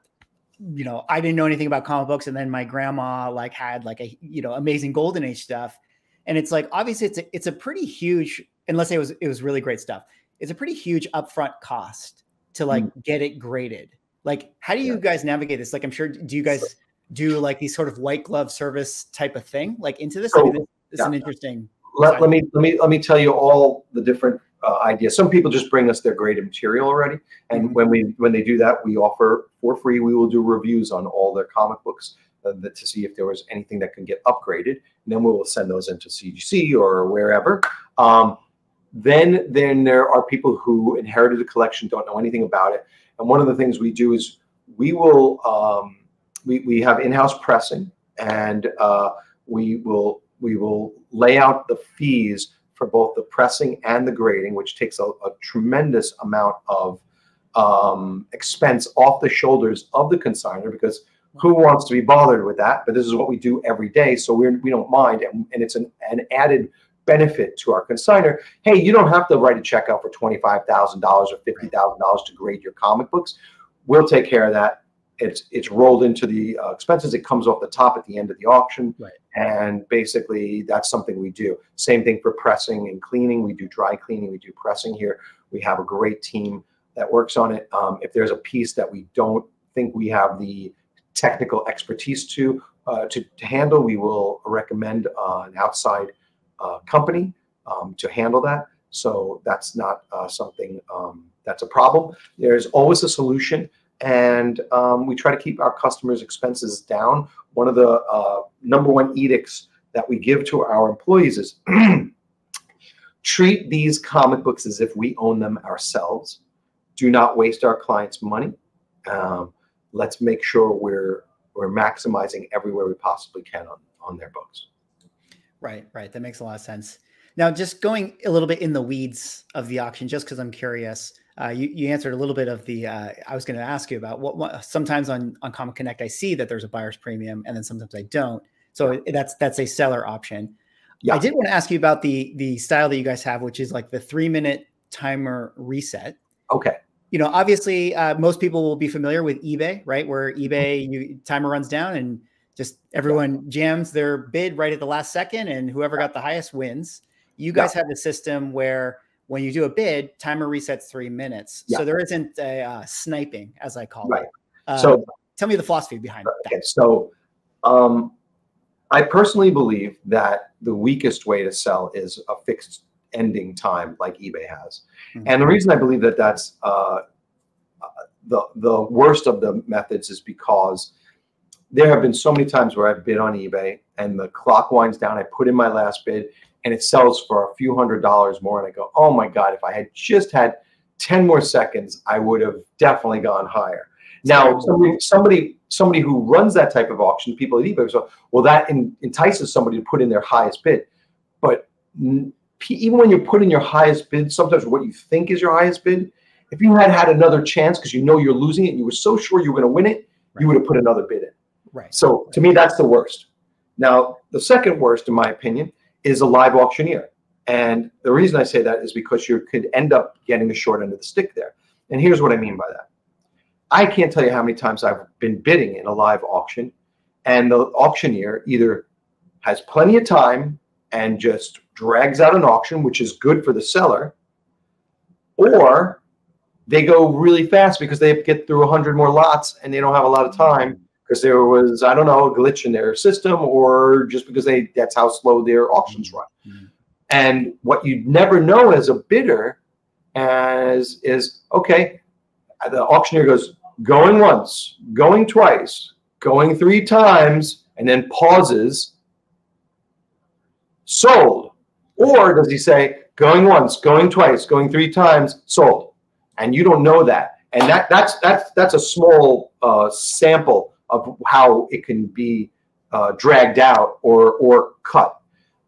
you know, I didn't know anything about comic books, and then my grandma like had like a you know amazing golden age stuff, and it's like obviously it's a, it's a pretty huge unless it was it was really great stuff. It's a pretty huge upfront cost to like mm. get it graded. Like, how do you yeah. guys navigate this? Like, I'm sure do you guys do like these sort of white glove service type of thing like into this? So, I mean, yeah. is an interesting. Let, let me let me let me tell you all the different uh, idea. Some people just bring us their graded material already, and mm-hmm. when we when they do that, we offer for free. We will do reviews on all their comic books uh, to see if there was anything that can get upgraded, and then we will send those into CGC or wherever. Um, then then there are people who inherited a collection, don't know anything about it, and one of the things we do is we will um, we we have in-house pressing, and uh, we will we will lay out the fees for both the pressing and the grading, which takes a, a tremendous amount of um, expense off the shoulders of the consigner because who wants to be bothered with that? But this is what we do every day, so we're, we don't mind, and, and it's an, an added benefit to our consigner. Hey, you don't have to write a check out for $25,000 or $50,000 to grade your comic books. We'll take care of that it's it's rolled into the uh, expenses. It comes off the top at the end of the auction, right. and basically that's something we do. Same thing for pressing and cleaning. We do dry cleaning. We do pressing here. We have a great team that works on it. Um, if there's a piece that we don't think we have the technical expertise to uh, to, to, handle, we will recommend uh, an outside uh, company um, to handle that. So that's not uh, something um, that's a problem. There's always a solution and um, we try to keep our customers' expenses down. One of the uh, number one edicts that we give to our employees is treat these comic books as if we own them ourselves. Do not waste our clients' money. Um, let's make sure we're we're maximizing everywhere we possibly can on, on their books. Right, right. That makes a lot of sense. Now, just going a little bit in the weeds of the auction, just because I'm curious uh, you, you answered a little bit of the uh, I was going to ask you about what, what, sometimes on on Comic Connect I see that there's a buyer's premium and then sometimes I don't. So that's that's a seller option. Yeah. I did want to ask you about the the style that you guys have, which is like the three minute timer reset. Okay. You know, obviously, uh, most people will be familiar with eBay, right? Where eBay mm-hmm. you timer runs down and just everyone yeah. jams their bid right at the last second, and whoever got the highest wins. You guys yeah. have a system where when you do a bid, timer resets three minutes. Yeah. So there isn't a uh, sniping, as I call right. it. Uh, so tell me the philosophy behind okay, that. So um, I personally believe that the weakest way to sell is a fixed ending time like eBay has. Mm-hmm. And the reason I believe that that's uh, the, the worst of the methods is because there have been so many times where I've bid on eBay and the clock winds down. I put in my last bid and it sells for a few hundred dollars more. And I go, oh my God, if I had just had 10 more seconds, I would have definitely gone higher. Now, somebody, somebody, somebody who runs that type of auction, people at eBay, so well, that in, entices somebody to put in their highest bid. But even when you put in your highest bid, sometimes what you think is your highest bid, if you had had another chance because you know you're losing it, and you were so sure you were going to win it, right. you would have put another bid in. Right. So to me, that's the worst. Now, the second worst, in my opinion, is a live auctioneer. And the reason I say that is because you could end up getting the short end of the stick there. And here's what I mean by that. I can't tell you how many times I've been bidding in a live auction, and the auctioneer either has plenty of time and just drags out an auction, which is good for the seller, or they go really fast because they get through 100 more lots and they don't have a lot of time because there was I don't know a glitch in their system or just because they that's how slow their auctions run. Mm-hmm. And what you never know as a bidder as is okay, the auctioneer goes going once, going twice, going three times, and then pauses. Sold. Or does he say going once, going twice, going three times, sold? And you don't know that. And that that's that's that's a small uh, sample of how it can be uh, dragged out or or cut.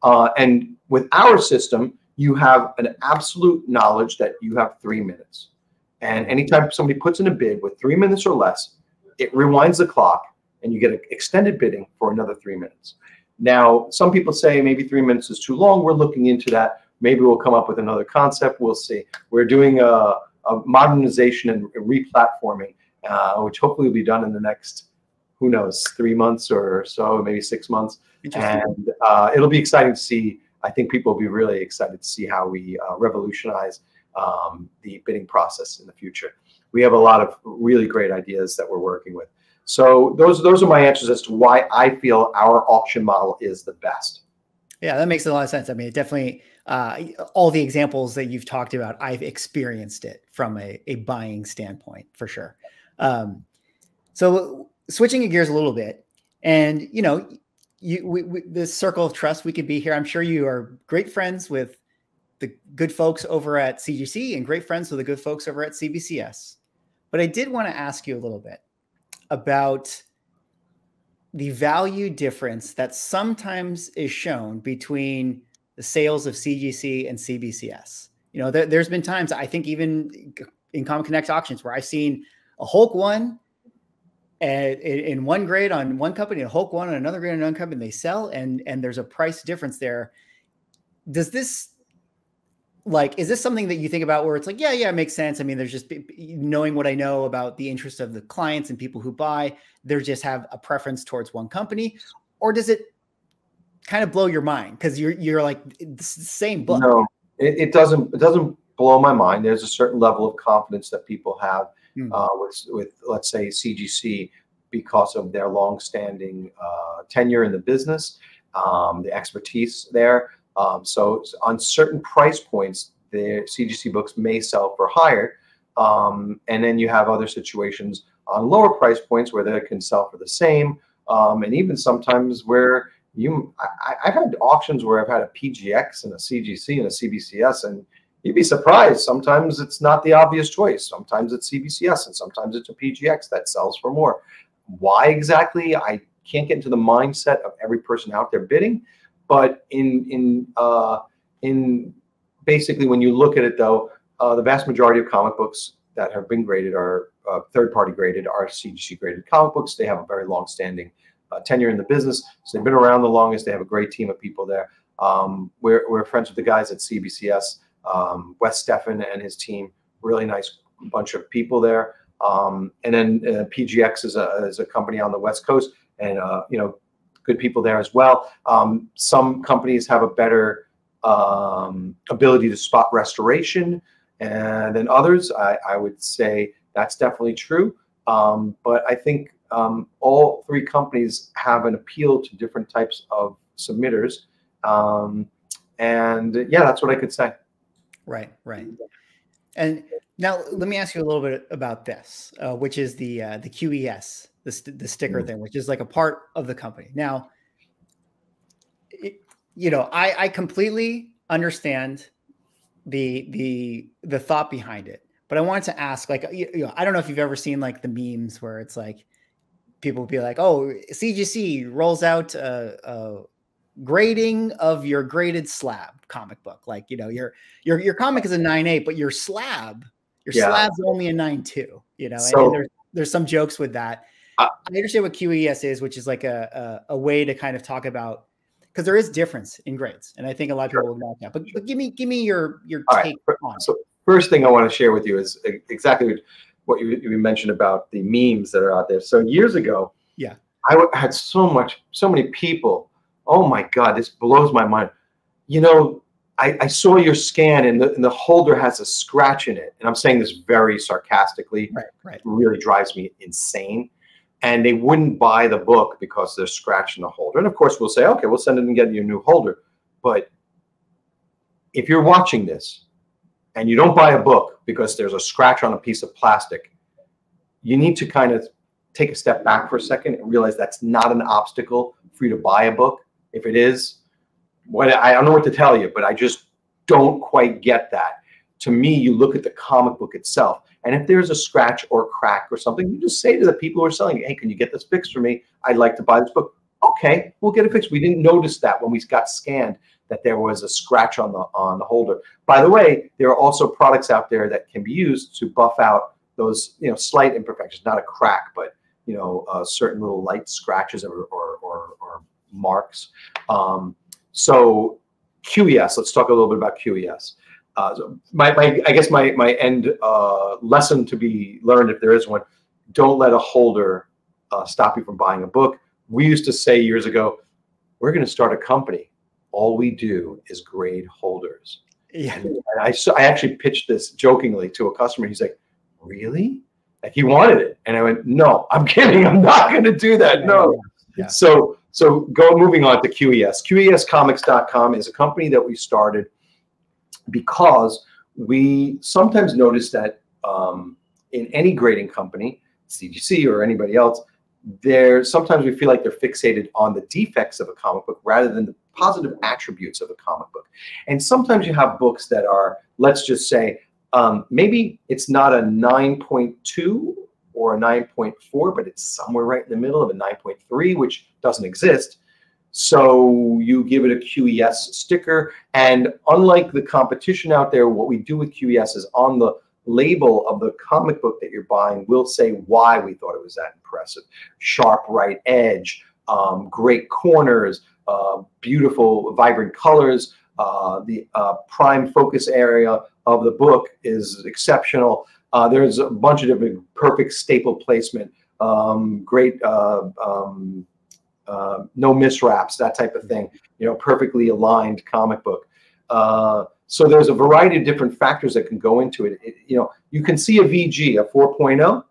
Uh, and with our system, you have an absolute knowledge that you have three minutes. And anytime somebody puts in a bid with three minutes or less, it rewinds the clock and you get an extended bidding for another three minutes. Now, some people say maybe three minutes is too long. We're looking into that. Maybe we'll come up with another concept. We'll see. We're doing a, a modernization and replatforming, uh, which hopefully will be done in the next, who knows, three months or so, maybe six months. And uh, it'll be exciting to see. I think people will be really excited to see how we uh, revolutionize um, the bidding process in the future. We have a lot of really great ideas that we're working with. So those those are my answers as to why I feel our auction model is the best. Yeah, that makes a lot of sense. I mean, it definitely uh, all the examples that you've talked about, I've experienced it from a, a buying standpoint for sure. Um, so switching gears a little bit, and you know, you we, we, this circle of trust we could be here. I'm sure you are great friends with the good folks over at CGC and great friends with the good folks over at CBCS. But I did want to ask you a little bit about the value difference that sometimes is shown between the sales of CGC and CBCS. You know, there, has been times I think even in Comic Connect auctions where I've seen a Hulk one in one grade on one company, a Hulk one on another grade on another company, they sell and and there's a price difference there. Does this like is this something that you think about where it's like yeah yeah it makes sense? I mean there's just knowing what i know about the interest of the clients and people who buy they just have a preference towards one company or does it kind of blow your mind? Because you're you're like it's the same book. No it, it, doesn't it doesn't blow my mind. There's a certain level of confidence that people have mm. uh, with with let's say cgc because of their long-standing uh, tenure in the business um, the expertise there um, so on certain price points, the CGC books may sell for higher. Um, and then you have other situations on lower price points where they can sell for the same. Um, and even sometimes where you, I, have had auctions where I've had a PGX and a CGC and a CBCS, and you'd be surprised. Sometimes it's not the obvious choice. Sometimes it's CBCS, and sometimes it's a PGX that sells for more. Why exactly? I can't get into the mindset of every person out there bidding. But in in uh, in basically, when you look at it, though, uh, the vast majority of comic books that have been graded are uh, third-party graded, are CGC graded comic books. They have a very long-standing uh, tenure in the business, so they've been around the longest. They have a great team of people there. Um, we're we're friends with the guys at CBCS, um, Wes Steffen and his team. Really nice bunch of people there. Um, and then uh, PGX is a, is a company on the West Coast, and uh, you know good people there as well. Um, some companies have a better um, ability to spot restoration and then others. I, I, would say that's definitely true. Um, but I think um, all three companies have an appeal to different types of submitters. Um, and yeah, that's what I could say. Right, right. And now let me ask you a little bit about this, uh, which is the uh, the QES the, st- the sticker mm. thing, which is like a part of the company. Now, it, you know, I, I completely understand the the the thought behind it, but I wanted to ask, like, you, you know, I don't know if you've ever seen like the memes where it's like people be like, "Oh, CGC rolls out a, a grading of your graded slab comic book. Like, you know, your your your comic is a nine eight, but your slab, your yeah. slab's only a nine two. You know, so, and, and there's there's some jokes with that. I understand what QES is, which is like a, a, a way to kind of talk about because there is difference in grades, and I think a lot of people will know that. But, but give me give me your your All take right. on. So first thing I want to share with you is exactly what you, you mentioned about the memes that are out there. So years ago, yeah, I had so much, so many people. Oh my God, this blows my mind. You know, I, I, saw your scan and the, and the holder has a scratch in it. And I'm saying this very sarcastically. Right, right. It really drives me insane and they wouldn't buy the book because they're scratching the holder. And of course, we'll say, okay, we'll send it and get you a new holder. But if you're watching this and you don't buy a book because there's a scratch on a piece of plastic, you need to kind of take a step back for a second and realize that's not an obstacle for you to buy a book. If it is, what I don't know what to tell you, but I just don't quite get that. To me, you look at the comic book itself, and if there's a scratch or crack or something, you just say to the people who are selling "Hey, can you get this fixed for me? I'd like to buy this book." Okay, we'll get it fixed. We didn't notice that when we got scanned that there was a scratch on the on the holder. By the way, there are also products out there that can be used to buff out those you know slight imperfections, not a crack, but you know uh, certain little light scratches or, or marks. Um, so QES, let's talk a little bit about QES. Uh, so my, my, I guess my, my end uh, lesson to be learned, if there is one, don't let a holder uh, stop you from buying a book. We used to say years ago, we're going to start a company. All we do is grade holders. Yeah. And I, I actually pitched this jokingly to a customer. He's like, really? Like he wanted it. And I went, no, I'm kidding. I'm not going to do that. No. Yeah. So so go moving on to QES. QEScomics.com is a company that we started because we sometimes notice that um, in any grading company, CGC or anybody else, there sometimes we feel like they're fixated on the defects of a comic book rather than the positive attributes of a comic book. And sometimes you have books that are, let's just say, um, maybe it's not a 9.2 or a 9.4, but it's somewhere right in the middle of a 9.3, which doesn't exist. So you give it a QES sticker. And unlike the competition out there, what we do with QES is on the label of the comic book that you're buying, we'll say why we thought it was that impressive. Sharp right edge, um, great corners, uh, beautiful, vibrant colors. Uh, the uh, prime focus area of the book is exceptional. Uh, there's a bunch of different perfect staple placement, um, great uh, um, uh, no miswraps, that type of thing. You know, perfectly aligned comic book. Uh, so there's a variety of different factors that can go into it. it. You know, you can see a VG, a 4.0,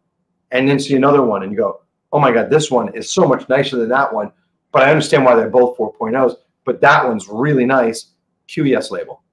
and then see another one, and you go, "Oh my God, this one is so much nicer than that one." But I understand why they're both 4.0s. But that one's really nice. QES label.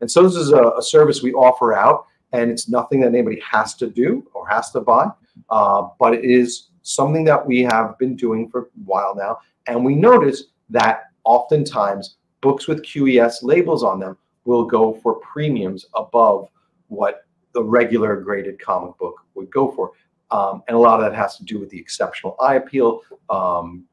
And so this is a, a service we offer out and it's nothing that anybody has to do or has to buy, uh, but it is something that we have been doing for a while now. And we notice that oftentimes books with QES labels on them will go for premiums above what the regular graded comic book would go for. Um, and a lot of that has to do with the exceptional eye appeal, um,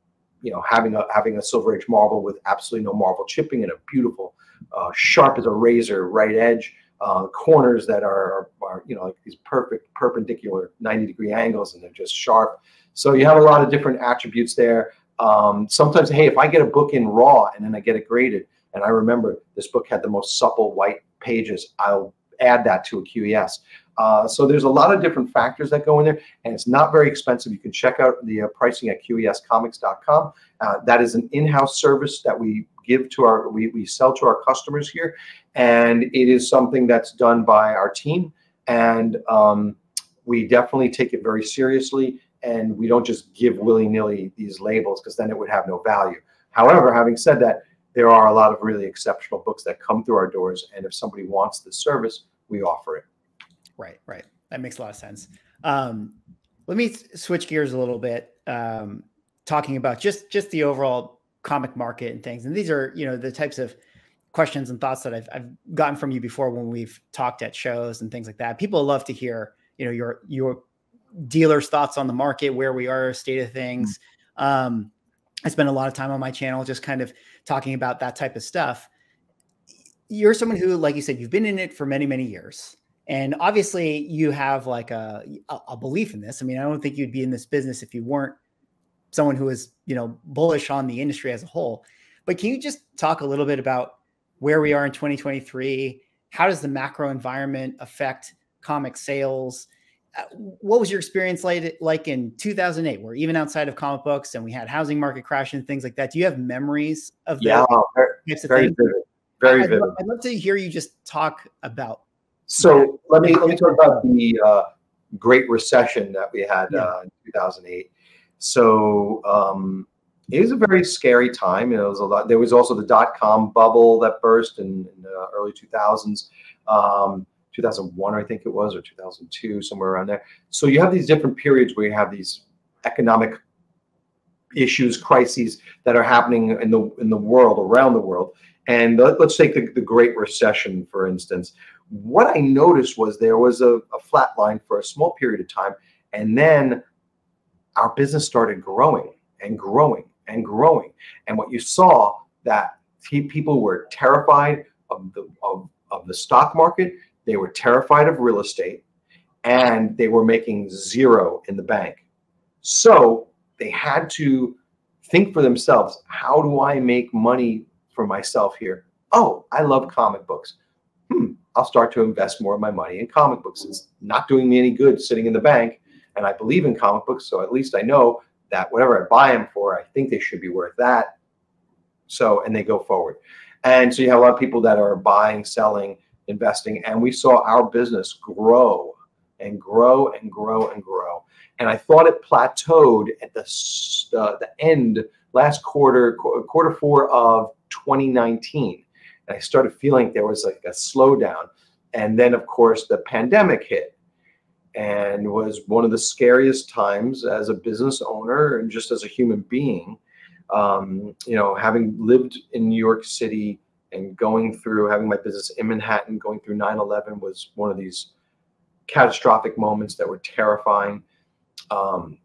you know, having a having a Silver Age Marvel with absolutely no Marvel chipping and a beautiful, uh, sharp as a razor right edge uh, corners that are, are, you know, like these perfect perpendicular 90 degree angles and they're just sharp. So you have a lot of different attributes there. Um, sometimes, hey, if I get a book in raw and then I get it graded, and I remember this book had the most supple white pages, I'll add that to a QES. Uh, so there's a lot of different factors that go in there, and it's not very expensive. You can check out the uh, pricing at QEScomics.com. Uh, that is an in-house service that we give to our we, we sell to our customers here and it is something that's done by our team and um, we definitely take it very seriously and we don't just give willy-nilly these labels because then it would have no value however having said that there are a lot of really exceptional books that come through our doors and if somebody wants the service we offer it right right that makes a lot of sense um, let me switch gears a little bit um, talking about just just the overall comic market and things. And these are, you know, the types of questions and thoughts that I've, I've gotten from you before when we've talked at shows and things like that. People love to hear, you know, your, your dealers' thoughts on the market, where we are, state of things. Mm-hmm. Um, I spend a lot of time on my channel just kind of talking about that type of stuff. You're someone who, like you said, you've been in it for many, many years. And obviously, you have like a, a belief in this. I mean, I don't think you'd be in this business if you weren't someone who is you know bullish on the industry as a whole. But can you just talk a little bit about where we are in 2023? How does the macro environment affect comic sales? Uh, what was your experience like, like in 2008, where even outside of comic books and we had housing market crash and things like that? Do you have memories of that? yeah, very, very vivid, very I'd, vivid. I'd love to hear you just talk about. So that. let me let me talk about the uh, Great Recession that we had yeah. uh, in 2008 So um, it was a very scary time. You know, was a lot. There was also the dot com bubble that burst in, in the early 2000s, um, 2001, I think it was, or 2002, somewhere around there. So you have these different periods where you have these economic issues, crises that are happening in the in the world, around the world. And let, us take the, the Great Recession, for instance. What I noticed was there was a, a flat line for a small period of time, and then our business started growing and growing and growing. And what you saw that people were terrified of the of, of the stock market, they were terrified of real estate, and they were making zero in the bank. So they had to think for themselves, how do I make money for myself here? Oh, I love comic books. Hmm, I'll start to invest more of my money in comic books. It's not doing me any good sitting in the bank. And I believe in comic books, so at least I know that whatever I buy them for, I think they should be worth that. So, and they go forward. And so you have a lot of people that are buying, selling, investing, and we saw our business grow and grow and grow and grow. And I thought it plateaued at the uh, the end last quarter, quarter four of 2019. And I started feeling there was like a slowdown. And then, of course, the pandemic hit and was one of the scariest times as a business owner and just as a human being. Um, you know, having lived in New York City and going through having my business in Manhattan, going through 9 11 was one of these catastrophic moments that were terrifying. Um,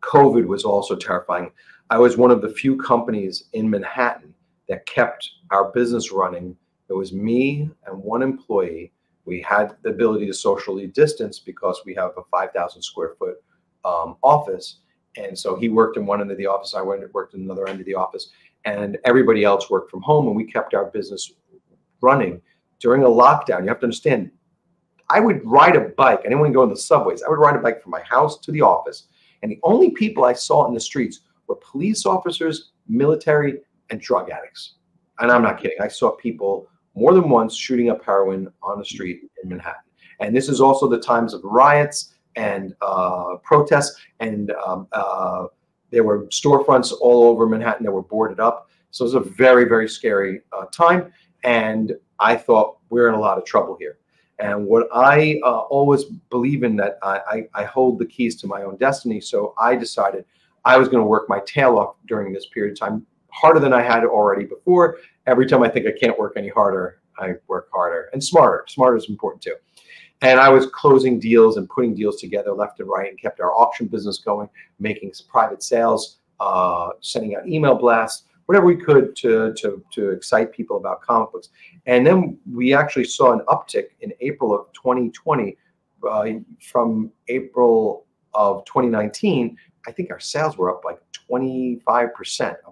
COVID was also terrifying. I was one of the few companies in Manhattan that kept our business running. It was me and one employee we had the ability to socially distance because we have a 5,000 square foot um, office. And so he worked in one end of the office, I went and worked in another end of the office, and everybody else worked from home, and we kept our business running during a lockdown. You have to understand, I would ride a bike. I go in the subways. I would ride a bike from my house to the office, and the only people I saw in the streets were police officers, military, and drug addicts. And I'm not kidding. I saw people more than once shooting up heroin on the street in Manhattan. And this is also the times of riots and uh, protests, and um, uh, there were storefronts all over Manhattan that were boarded up. So it was a very, very scary uh, time. And I thought we're in a lot of trouble here. And what I uh, always believe in that I, I, I hold the keys to my own destiny. So I decided I was going to work my tail off during this period of time, harder than I had already before, every time I think I can't work any harder, I work harder and smarter. Smarter is important too. And I was closing deals and putting deals together left and right and kept our auction business going, making private sales, uh, sending out email blasts, whatever we could to, to, to excite people about comic books. And then we actually saw an uptick in April of 2020 uh, from April of 2019. I think our sales were up like 25%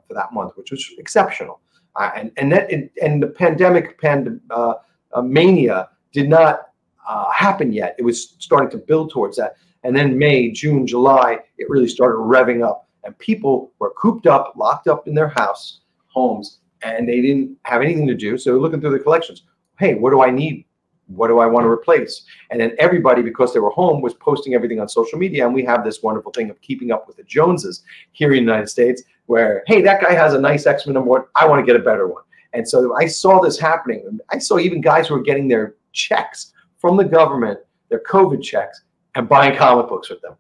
for that month, which was exceptional. Uh, and and that and the pandemic pand, uh, uh, mania did not uh, yet. It was starting to build towards that. And then May, June, July, it really started revving up, and people were cooped up, locked up in their house, homes, and they didn't have anything to do. So looking through the collections. Hey, what do I need? What do I want to replace? And then everybody, because they were home, was posting everything on social media. And we have this wonderful thing of keeping up with the Joneses here in the United States where, hey, that guy has a nice X-Men number one. I want to get a better one. And so I saw this happening. I saw even guys who were getting their checks from the government, their COVID checks, and buying comic books with them.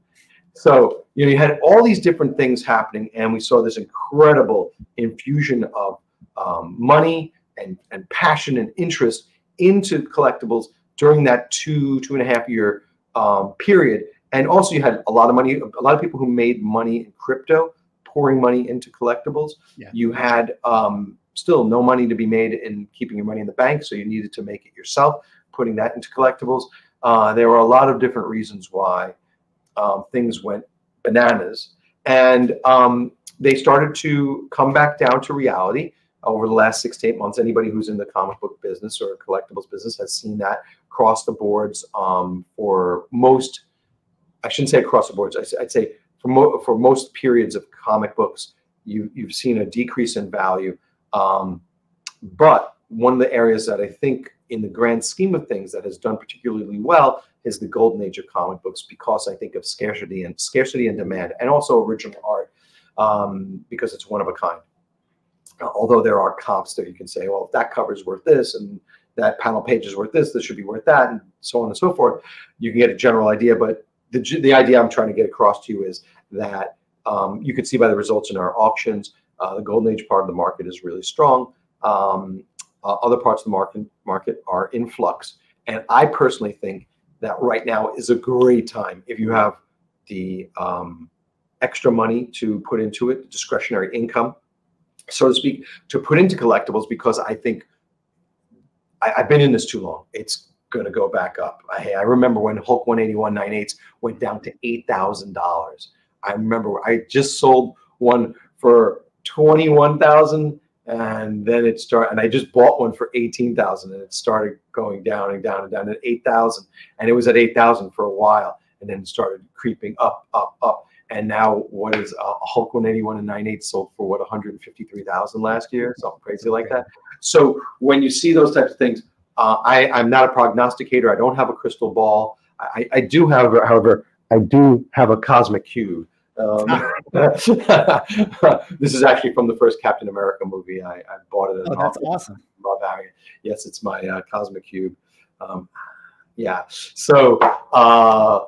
So, you know, you had all these different things happening, and we saw this incredible infusion of um, money and, and passion and interest into collectibles during that two, two and a half year um, period. And also, you had a lot of money, a lot of people who made money in crypto pouring money into collectibles. Yeah. You had um, still no money to be made in keeping your money in the bank, so you needed to make it yourself, putting that into collectibles. Uh, there were a lot of different reasons why um, things went bananas, and um, they started to come back down to reality over the last six to eight months. Anybody who's in the comic book business or collectibles business has seen that across the boards um, for most. I shouldn't say across the boards. I'd say for, mo- for most periods of comic books, you, you've seen a decrease in value. Um, but one of the areas that I think, in the grand scheme of things, that has done particularly well is the golden age of comic books because I think of scarcity and scarcity and demand, and also original art um, because it's one of a kind. Uh, although there are comps that you can say, well, if that cover is worth this and that panel page is worth this, this should be worth that, and so on and so forth. You can get a general idea, but the the idea I'm trying to get across to you is that um, you can see by the results in our auctions, uh, the golden age part of the market is really strong. Um, uh, other parts of the market market are in flux, and I personally think that right now is a great time if you have the um, extra money to put into it, discretionary income, so to speak, to put into collectibles because I think I, have been in this too long. It's going to go back up. I, I remember when Hulk 181 98s went down to $8,000. I remember I just sold one for 21,000 and then it started and i just bought one for 18000 and it started going down and down and down at 8000 and it was at 8000 for a while and then started creeping up up up. And now what is a hulk 181 and 98 sold for what 153000 last year? Something crazy like that. So when you see those types of things uh, I, i'm not a prognosticator i don't have a crystal ball. I, I do have however i do have a cosmic cube um, this is actually from the first Captain America movie. I, I bought it. Oh, that's awesome. Love having it. Yes, it's my uh, Cosmic Cube. Um, yeah. So, uh,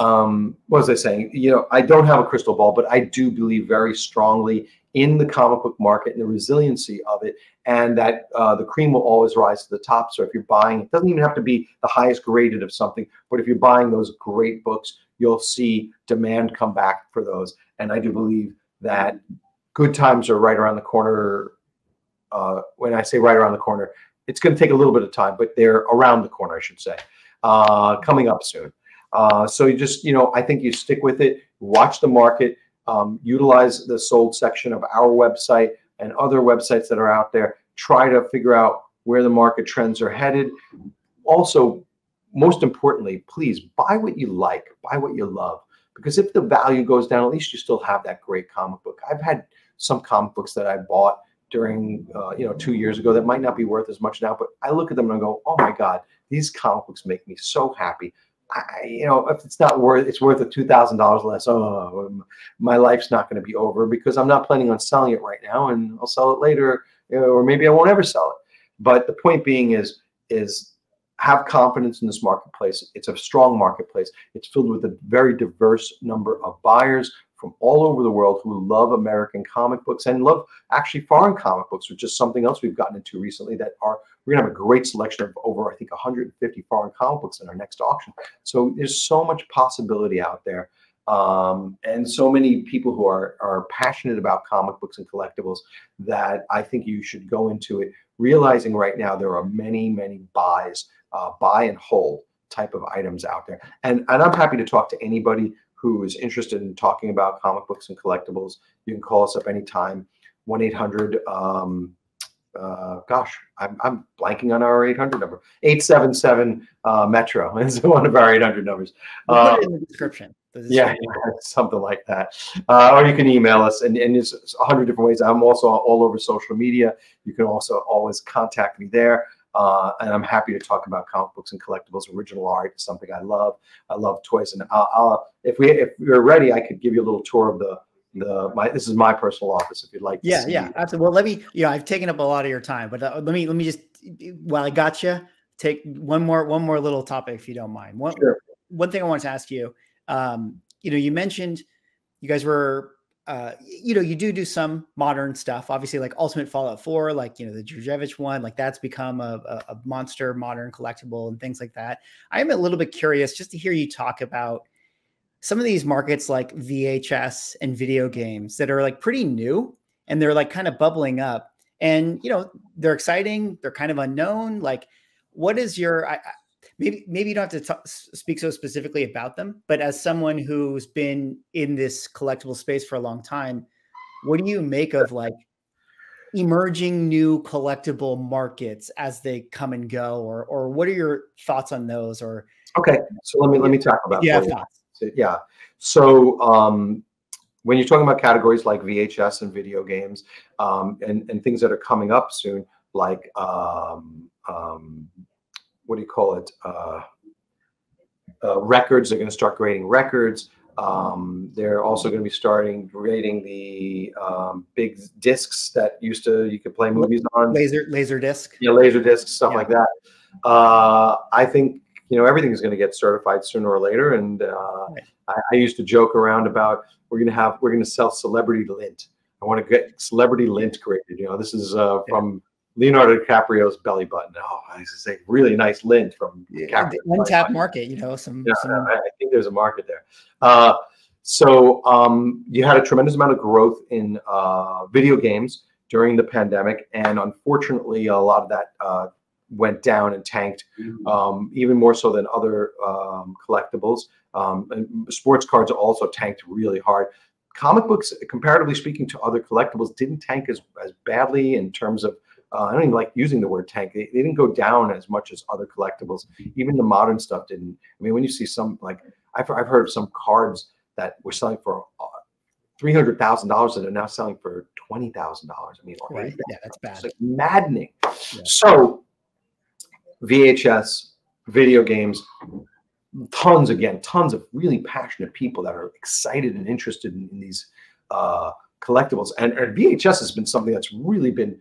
um, what was I saying? You know, I don't have a crystal ball, but I do believe very strongly in the comic book market and the resiliency of it, and that uh, the cream will always rise to the top. So if you're buying, it doesn't even have to be the highest graded of something, but if you're buying those great books, you'll see demand come back for those. And I do believe that good times are right around the corner. Uh, when I say right around the corner, it's going to take a little bit of time, but they're around the corner, I should say, uh, coming up soon. Uh, so you just, you know, I think you stick with it, watch the market, um, utilize the sold section of our website and other websites that are out there. Try to figure out where the market trends are headed. Also, most importantly, please buy what you like, buy what you love. Because if the value goes down, at least you still have that great comic book. I've had some comic books that I bought during, uh, you know, two years ago that might not be worth as much now, but I look at them and I go, oh my God, these comic books make me so happy. I, you know, if it's not worth, it's worth a two thousand dollars less. Oh, my life's not going to be over because I'm not planning on selling it right now, and I'll sell it later, you know, or maybe I won't ever sell it. But the point being is, is have confidence in this marketplace. It's a strong marketplace. It's filled with a very diverse number of buyers from all over the world who love American comic books and love actually foreign comic books, which is something else we've gotten into recently that are we're gonna have a great selection of over, I think, 150 foreign comic books in our next auction. So there's so much possibility out there. Um, and so many people who are are passionate about comic books and collectibles that I think you should go into it realizing right now there are many many buys uh, buy and hold type of items out there. And, and I'm happy to talk to anybody who is interested in talking about comic books and collectibles. You can call us up anytime, 1 800. Um, uh, gosh, I'm, I'm blanking on our 800 number. 877 uh, Metro is one of our 800 numbers. We'll uh, in the description. Yeah, yeah, something like that. Uh, or you can email us, and, and there's a hundred different ways. I'm also all over social media. You can also always contact me there. Uh, and I'm happy to talk about comic books and collectibles. Original art is something I love. I love toys, and I'll, I'll, if we if you're ready, I could give you a little tour of the the my. This is my personal office. If you'd like. yeah, yeah, absolutely. Well, let me. You know, I've taken up a lot of your time, but uh, let me let me just while I got you, take one more one more little topic if you don't mind. One sure. one thing I wanted to ask you. Um, you know, you mentioned you guys were uh, you know, you do do some modern stuff, obviously, like Ultimate Fallout 4, like, you know, the Djurdjevic one, like that's become a, a, a, monster modern collectible and things like that. I am a little bit curious just to hear you talk about some of these markets like VHS and video games that are like pretty new and they're like kind of bubbling up and, you know, they're exciting, they're kind of unknown. Like, what is your, I, maybe maybe you don't have to talk, speak so specifically about them, but as someone who's been in this collectible space for a long time, what do you make of like emerging new collectible markets as they come and go, or or what are your thoughts on those? Or okay, so let me let me talk about yeah thoughts. yeah. So um, when you're talking about categories like VHS and video games, um, and and things that are coming up soon, like um, um, what do you call it? Uh, uh, records. They're going to start grading records. Um, they're also going to be starting grading the um, big discs that used to you could play movies on laser laser disc. Yeah, laser discs, stuff yeah. like that. Uh, I think you know everything is going to get certified sooner or later, and uh, right. I, I, used to joke around about we're going to have we're going to sell celebrity lint. I want to get celebrity lint graded. You know, this is uh, from. Yeah Leonardo DiCaprio's belly button. Oh, I used to say really nice lint from yeah, untapped market. You know, some. Yeah, some... I, I think there's a market there. Uh, so um, you had a tremendous amount of growth in uh, video games during the pandemic, and unfortunately, a lot of that uh, went down and tanked, mm-hmm. um, even more so than other um, collectibles. Um, and sports cards also tanked really hard. Comic books, comparatively speaking to other collectibles, didn't tank as, as badly in terms of uh, I don't even like using the word tank. They, they, didn't go down as much as other collectibles. Even the modern stuff didn't. I mean, when you see some like I've, I've heard of some cards that were selling for uh, three hundred thousand dollars that are now selling for twenty thousand dollars. I mean, right. yeah, that's bad. It's like maddening. Yeah. So VHS, video games, tons again, tons of really passionate people that are excited and interested in, in these uh, collectibles. And, and VHS has been something that's really been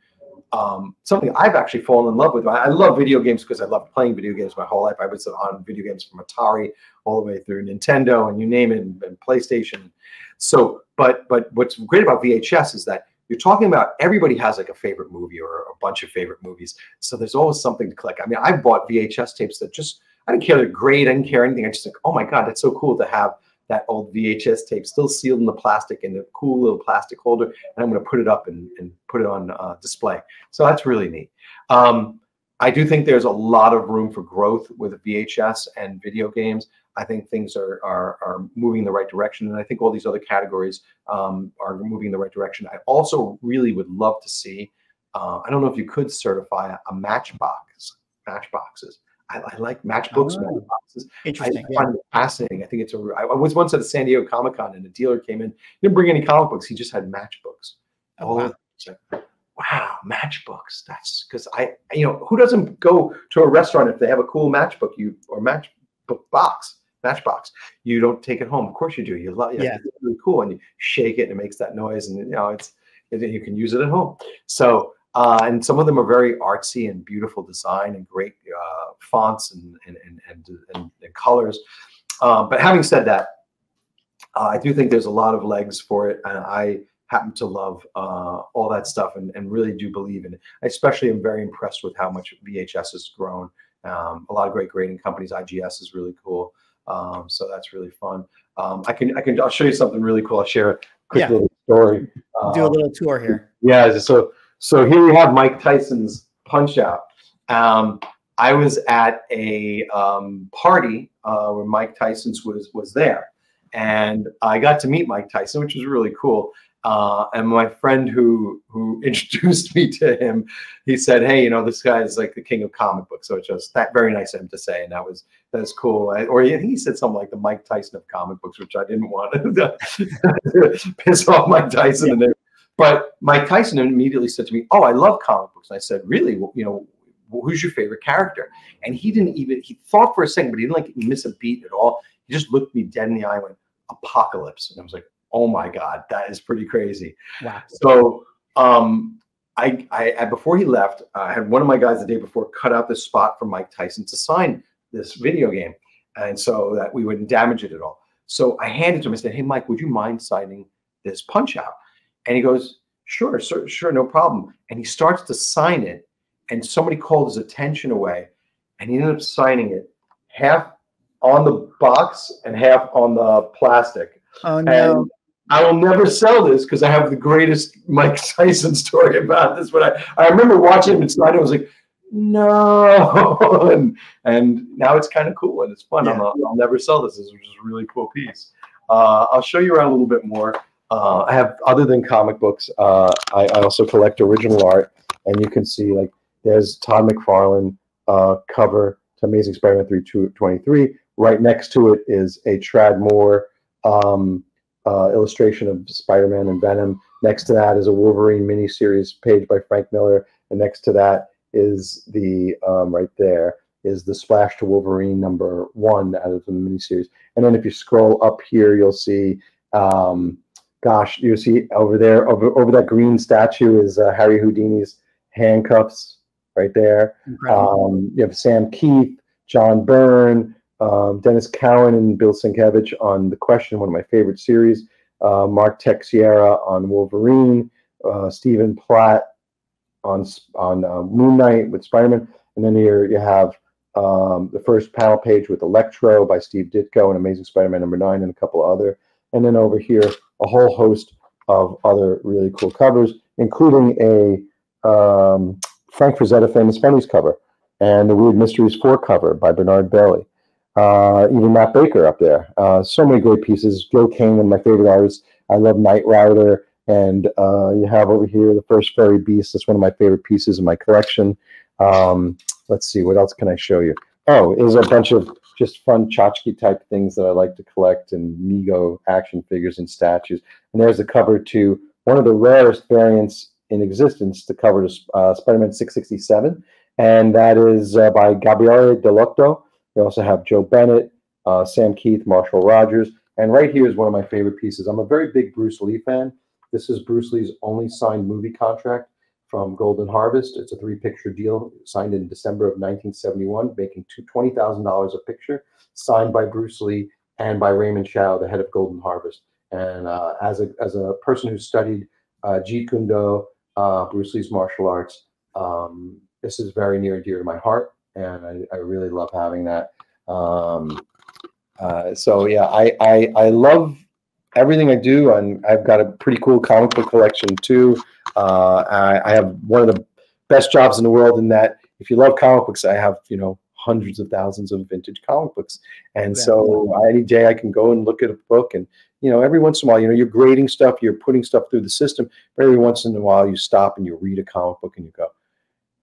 um, something I've actually fallen in love with. I, love video games because I loved playing video games my whole life. I was on video games from Atari all the way through Nintendo and you name it, and, and PlayStation. So, but but what's great about VHS is that you're talking about everybody has like a favorite movie or a bunch of favorite movies. So there's always something to click. I mean, I bought VHS tapes that just I didn't care the grade, I didn't care anything. I just like, oh my god, that's so cool to have that old VHS tape, still sealed in the plastic in a cool little plastic holder, and I'm going to put it up and, and put it on uh, display. So that's really neat. Um, I do think there's a lot of room for growth with VHS and video games. I think things are, are, are moving in the right direction, and I think all these other categories um, are moving in the right direction. I also really would love to see. Uh, I don't know if you could certify a matchbox, matchboxes. I, I like matchbooks, oh, ah. matchboxes. Interesting. I find it fascinating. I think it's a. I was once at the San Diego Comic Con and a dealer came in. He didn't bring any comic books. He just had matchbooks. Oh, wow. Like, wow, matchbooks. That's because I, you know, who doesn't go to a restaurant if they have a cool matchbook you or matchbook box, matchbox? You don't take it home. Of course you do. You love. yeah, it's really cool, and you shake it and it makes that noise, and you know it's. You can use it at home. So uh, and some of them are very artsy and beautiful design and great uh, fonts and and, and, and, and, colors. Uh, but having said that, uh, I do think there's a lot of legs for it, and I happen to love uh, all that stuff and, and really do believe in it. I especially am very impressed with how much VHS has grown. Um, a lot of great grading companies. IGS is really cool, um, so that's really fun. Um, I can I can I'll show you something really cool. I'll share a quick yeah. little story. Do a little tour here. Yeah, so so here we have Mike Tyson's Punch Out. Um, I was at a um, party uh, where Mike Tyson's was was there, and I got to meet Mike Tyson, which was really cool. Uh, and my friend who who introduced me to him, he said, "Hey, you know, this guy is like the king of comic books." So it's just that very nice of him to say, and that was that's cool. I, or he, he said something like the Mike Tyson of comic books, which I didn't want to piss off Mike Tyson, yeah. and but Mike Tyson immediately said to me, "Oh, I love comic books." And I said, "Really? Well, you know, who's your favorite character?" And he didn't even he thought for a second, but he didn't like miss a beat at all. He just looked me dead in the eye and went, "Apocalypse." And I was like, "Oh my god, that is pretty crazy." Wow. So, um, I, I, I before he left, I had one of my guys the day before cut out this spot for Mike Tyson to sign this video game, and so that we wouldn't damage it at all. So I handed to him. I said, "Hey, Mike, would you mind signing this Punch Out?" And he goes, sure, sure, sure, no problem. And he starts to sign it, and somebody called his attention away, and he ended up signing it half on the box and half on the plastic. Oh no. And I will never sell this because I have the greatest Mike Tyson story about this. But I, I remember watching him and signing, I was like, no. and and now it's kind of cool and it's fun. Yeah. i will never sell this. This is just a really cool piece. Uh, I'll show you around a little bit more. Uh, I have other than comic books. Uh, I, I, also collect original art, and you can see like there's Todd McFarlane uh, cover to Amazing Spider-Man 323. Right next to it is a Tradd Moore um, uh, illustration of Spider-Man and Venom. Next to that is a Wolverine miniseries page by Frank Miller, and next to that is the um, right there is the Splash to Wolverine number one out of the miniseries. And then if you scroll up here, you'll see, um, gosh, you see over there, over, over that green statue is uh, Harry Houdini's handcuffs right there. Um, you have Sam Kieth, John Byrne, um, Denys Cowan, and Bill Sienkiewicz on The Question, one of my favorite series. Uh, Mark Texeira on Wolverine, uh, Stephen Platt on on uh, Moon Knight with Spider-Man, and then here you have um, the first panel page with Electro by Steve Ditko and Amazing Spider-Man number nine and a couple other, and then over here a whole host of other really cool covers, including a um, Frank Frazetta Famous Funnies cover and the Weird Mysteries 4 cover by Bernard Baily. Uh, even Matt Baker up there. Uh, so many great pieces. Gil Kane, of my favorite artists. I love Knight Rider. And uh, you have over here the first Fairy Beast. That's one of my favorite pieces in my collection. Um, let's see, what else can I show you? Oh, there's a bunch of just fun tchotchke type things that I like to collect and Mego action figures and statues. And there's the cover to one of the rarest variants in existence, the cover to uh, Spider-Man 667. And that is uh, by Gabriele Dell'Otto. We also have Joe Bennett, uh, Sam Kieth, Marshall Rogers. And right here is one of my favorite pieces. I'm a very big Bruce Lee fan. This is Bruce Lee's only signed movie contract from Golden Harvest. It's a three picture deal signed in December of 1971, making $20,000 a picture, signed by Bruce Lee and by Raymond Chow, the head of Golden Harvest. And uh, as, a, as a person who studied uh, Jeet Kune Do, uh, Bruce Lee's martial arts, um, this is very near and dear to my heart. And I, I really love having that. Um, uh, so yeah, I, I, I love everything I do, and I've got a pretty cool comic book collection too. Uh, I, I, have one of the best jobs in the world in that if you love comic books, I have you know hundreds of thousands of vintage comic books, and yeah. so any day I can go and look at a book, and you know every once in a while, you know you're grading stuff, you're putting stuff through the system, but every once in a while you stop and you read a comic book and you go,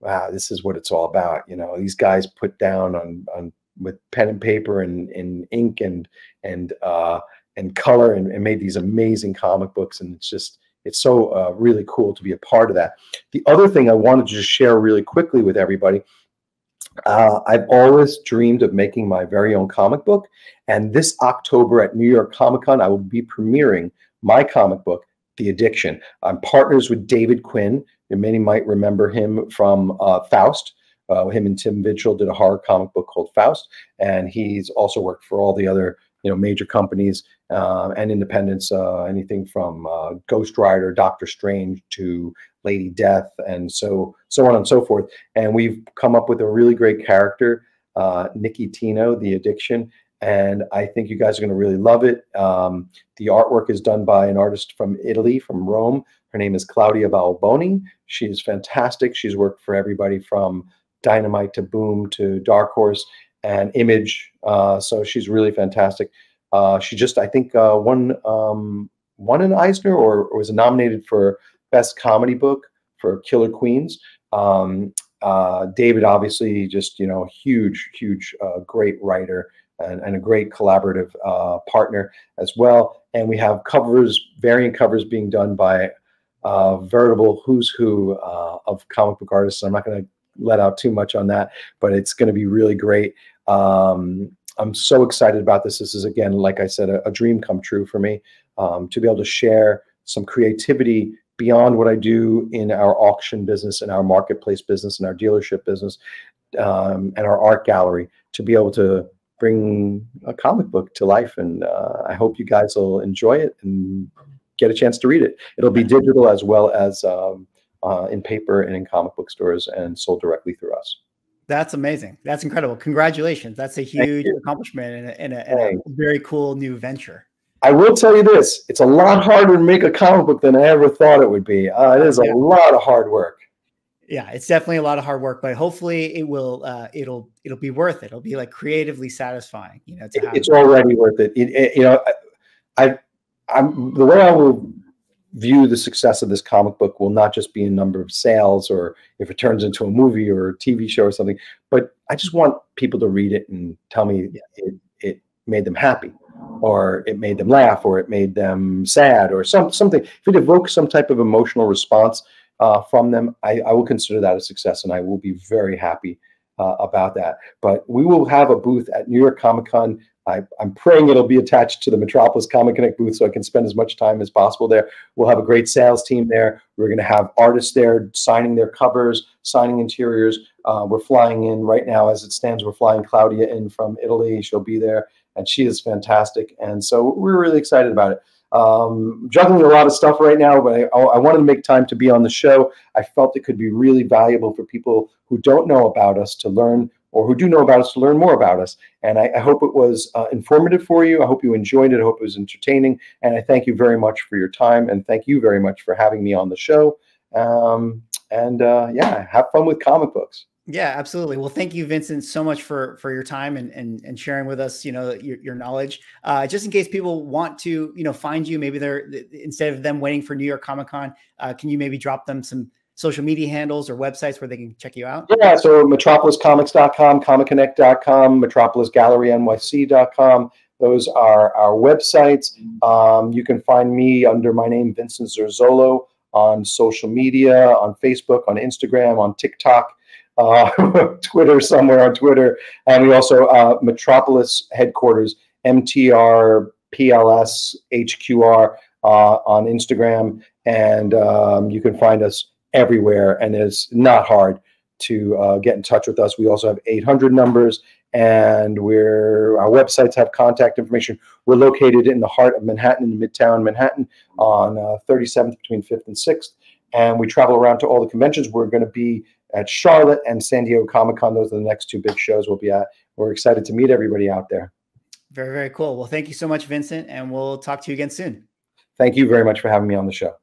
wow, this is what it's all about. You know, these guys put down on on with pen and paper and, and ink and and uh, and color and, and, made these amazing comic books. And it's just it's so uh, really cool to be a part of that. The other thing I wanted to just share really quickly with everybody. Uh, I've always dreamed of making my very own comic book, and this October at New York Comic Con, I will be premiering my comic book, The Addiction. I'm partners with David Quinn. And many might remember him from uh, Faust. Uh, him and Tim Mitchell did a horror comic book called Faust, and he's also worked for all the other you know major companies uh, and independents, uh, anything from uh, Ghost Rider, Doctor Strange to Lady Death, and so so on and so forth. And we've come up with a really great character, uh, Nikki Tino, the Addiction, and I think you guys are going to really love it. Um, the artwork is done by an artist from Italy, from Rome. Her name is Claudia Balboni. She is fantastic. She's worked for everybody from Dynamite to Boom to Dark Horse and Image. Uh, so she's really fantastic. Uh, she just, I think, uh, won um, won an Eisner or, or, was nominated for Best Comedy Book for Killer Queens. Um, uh, David, obviously, just you know, huge, huge, uh, great writer and, and, a great collaborative uh, partner as well. And we have covers, variant covers being done by veritable who's who of comic book artists. I'm not going to let out too much on that, but it's going to be really great. Um, I'm so excited about this. This is again, like I said, a, a dream come true for me um, to be able to share some creativity beyond what I do in our auction business and our marketplace business and our dealership business um, and our art gallery to be able to bring a comic book to life. And uh, I hope you guys will enjoy it and get a chance to read it. It'll be digital as well as um, uh, in paper and in comic book stores and sold directly through us. That's amazing. That's incredible. Congratulations. That's a huge accomplishment and a, and, a, very cool new venture. I will tell you this: it's a lot harder to make a comic book than I ever thought it would be. Uh, it is a yeah. lot of hard work. Yeah, it's definitely a lot of hard work, but hopefully it will. Uh, it'll it'll be worth it. It'll be like creatively satisfying. You know, it, it's already worth it. it. You know, I, I, I'm the way I will view the success of this comic book will not just be a number of sales or if it turns into a movie or a TV show or something, but I just want people to read it and tell me it, it made them happy or it made them laugh or it made them sad or some something. If it evokes some type of emotional response uh, from them, I, I, will consider that a success and I will be very happy uh, about that. But we will have a booth at New York Comic Con. I, am praying it'll be attached to the Metropolis Comic Connect booth so I can spend as much time as possible there. We'll have a great sales team there. We're going to have artists there signing their covers, signing interiors. Uh, we're flying in right now as it stands. We're flying Claudia in from Italy. She'll be there, and she is fantastic. And so we're really excited about it um, juggling a lot of stuff right now, but I, I, wanted to make time to be on the show. I felt it could be really valuable for people who don't know about us to learn, or who do know about us to learn more about us. And I, I hope it was uh, informative for you. I hope you enjoyed it. I hope it was entertaining. And I thank you very much for your time. And thank you very much for having me on the show. Um, and uh, yeah, have fun with comic books. Yeah, absolutely. Well, thank you, Vincent, so much for for your time and and, and sharing with us, you know, your, your knowledge. Uh, just in case people want to, you know, find you, maybe they're instead of them waiting for New York Comic Con, uh, can you maybe drop them some social media handles or websites where they can check you out? Yeah, so metropoliscomics.com, comicconnect.com, metropolisgallerynyc.com. Those are our websites. Um, you can find me under my name, Vincent Zurzolo, on social media, on Facebook, on Instagram, on TikTok uh, Twitter somewhere on Twitter, and we also uh, Metropolis headquarters MTR PLS HQR uh, on Instagram, and um, you can find us everywhere. And it's not hard to uh, get in touch with us. We also have 800 numbers, and we're our websites have contact information. We're located in the heart of Manhattan, in Midtown Manhattan, on 37th uh, between 5th and 6th. And we travel around to all the conventions. We're going to be at Charlotte and San Diego Comic Con. Those are the next two big shows we'll be at. We're excited to meet everybody out there. Very, very cool. Well, thank you so much, Vincent, and we'll talk to you again soon. Thank you very much for having me on the show.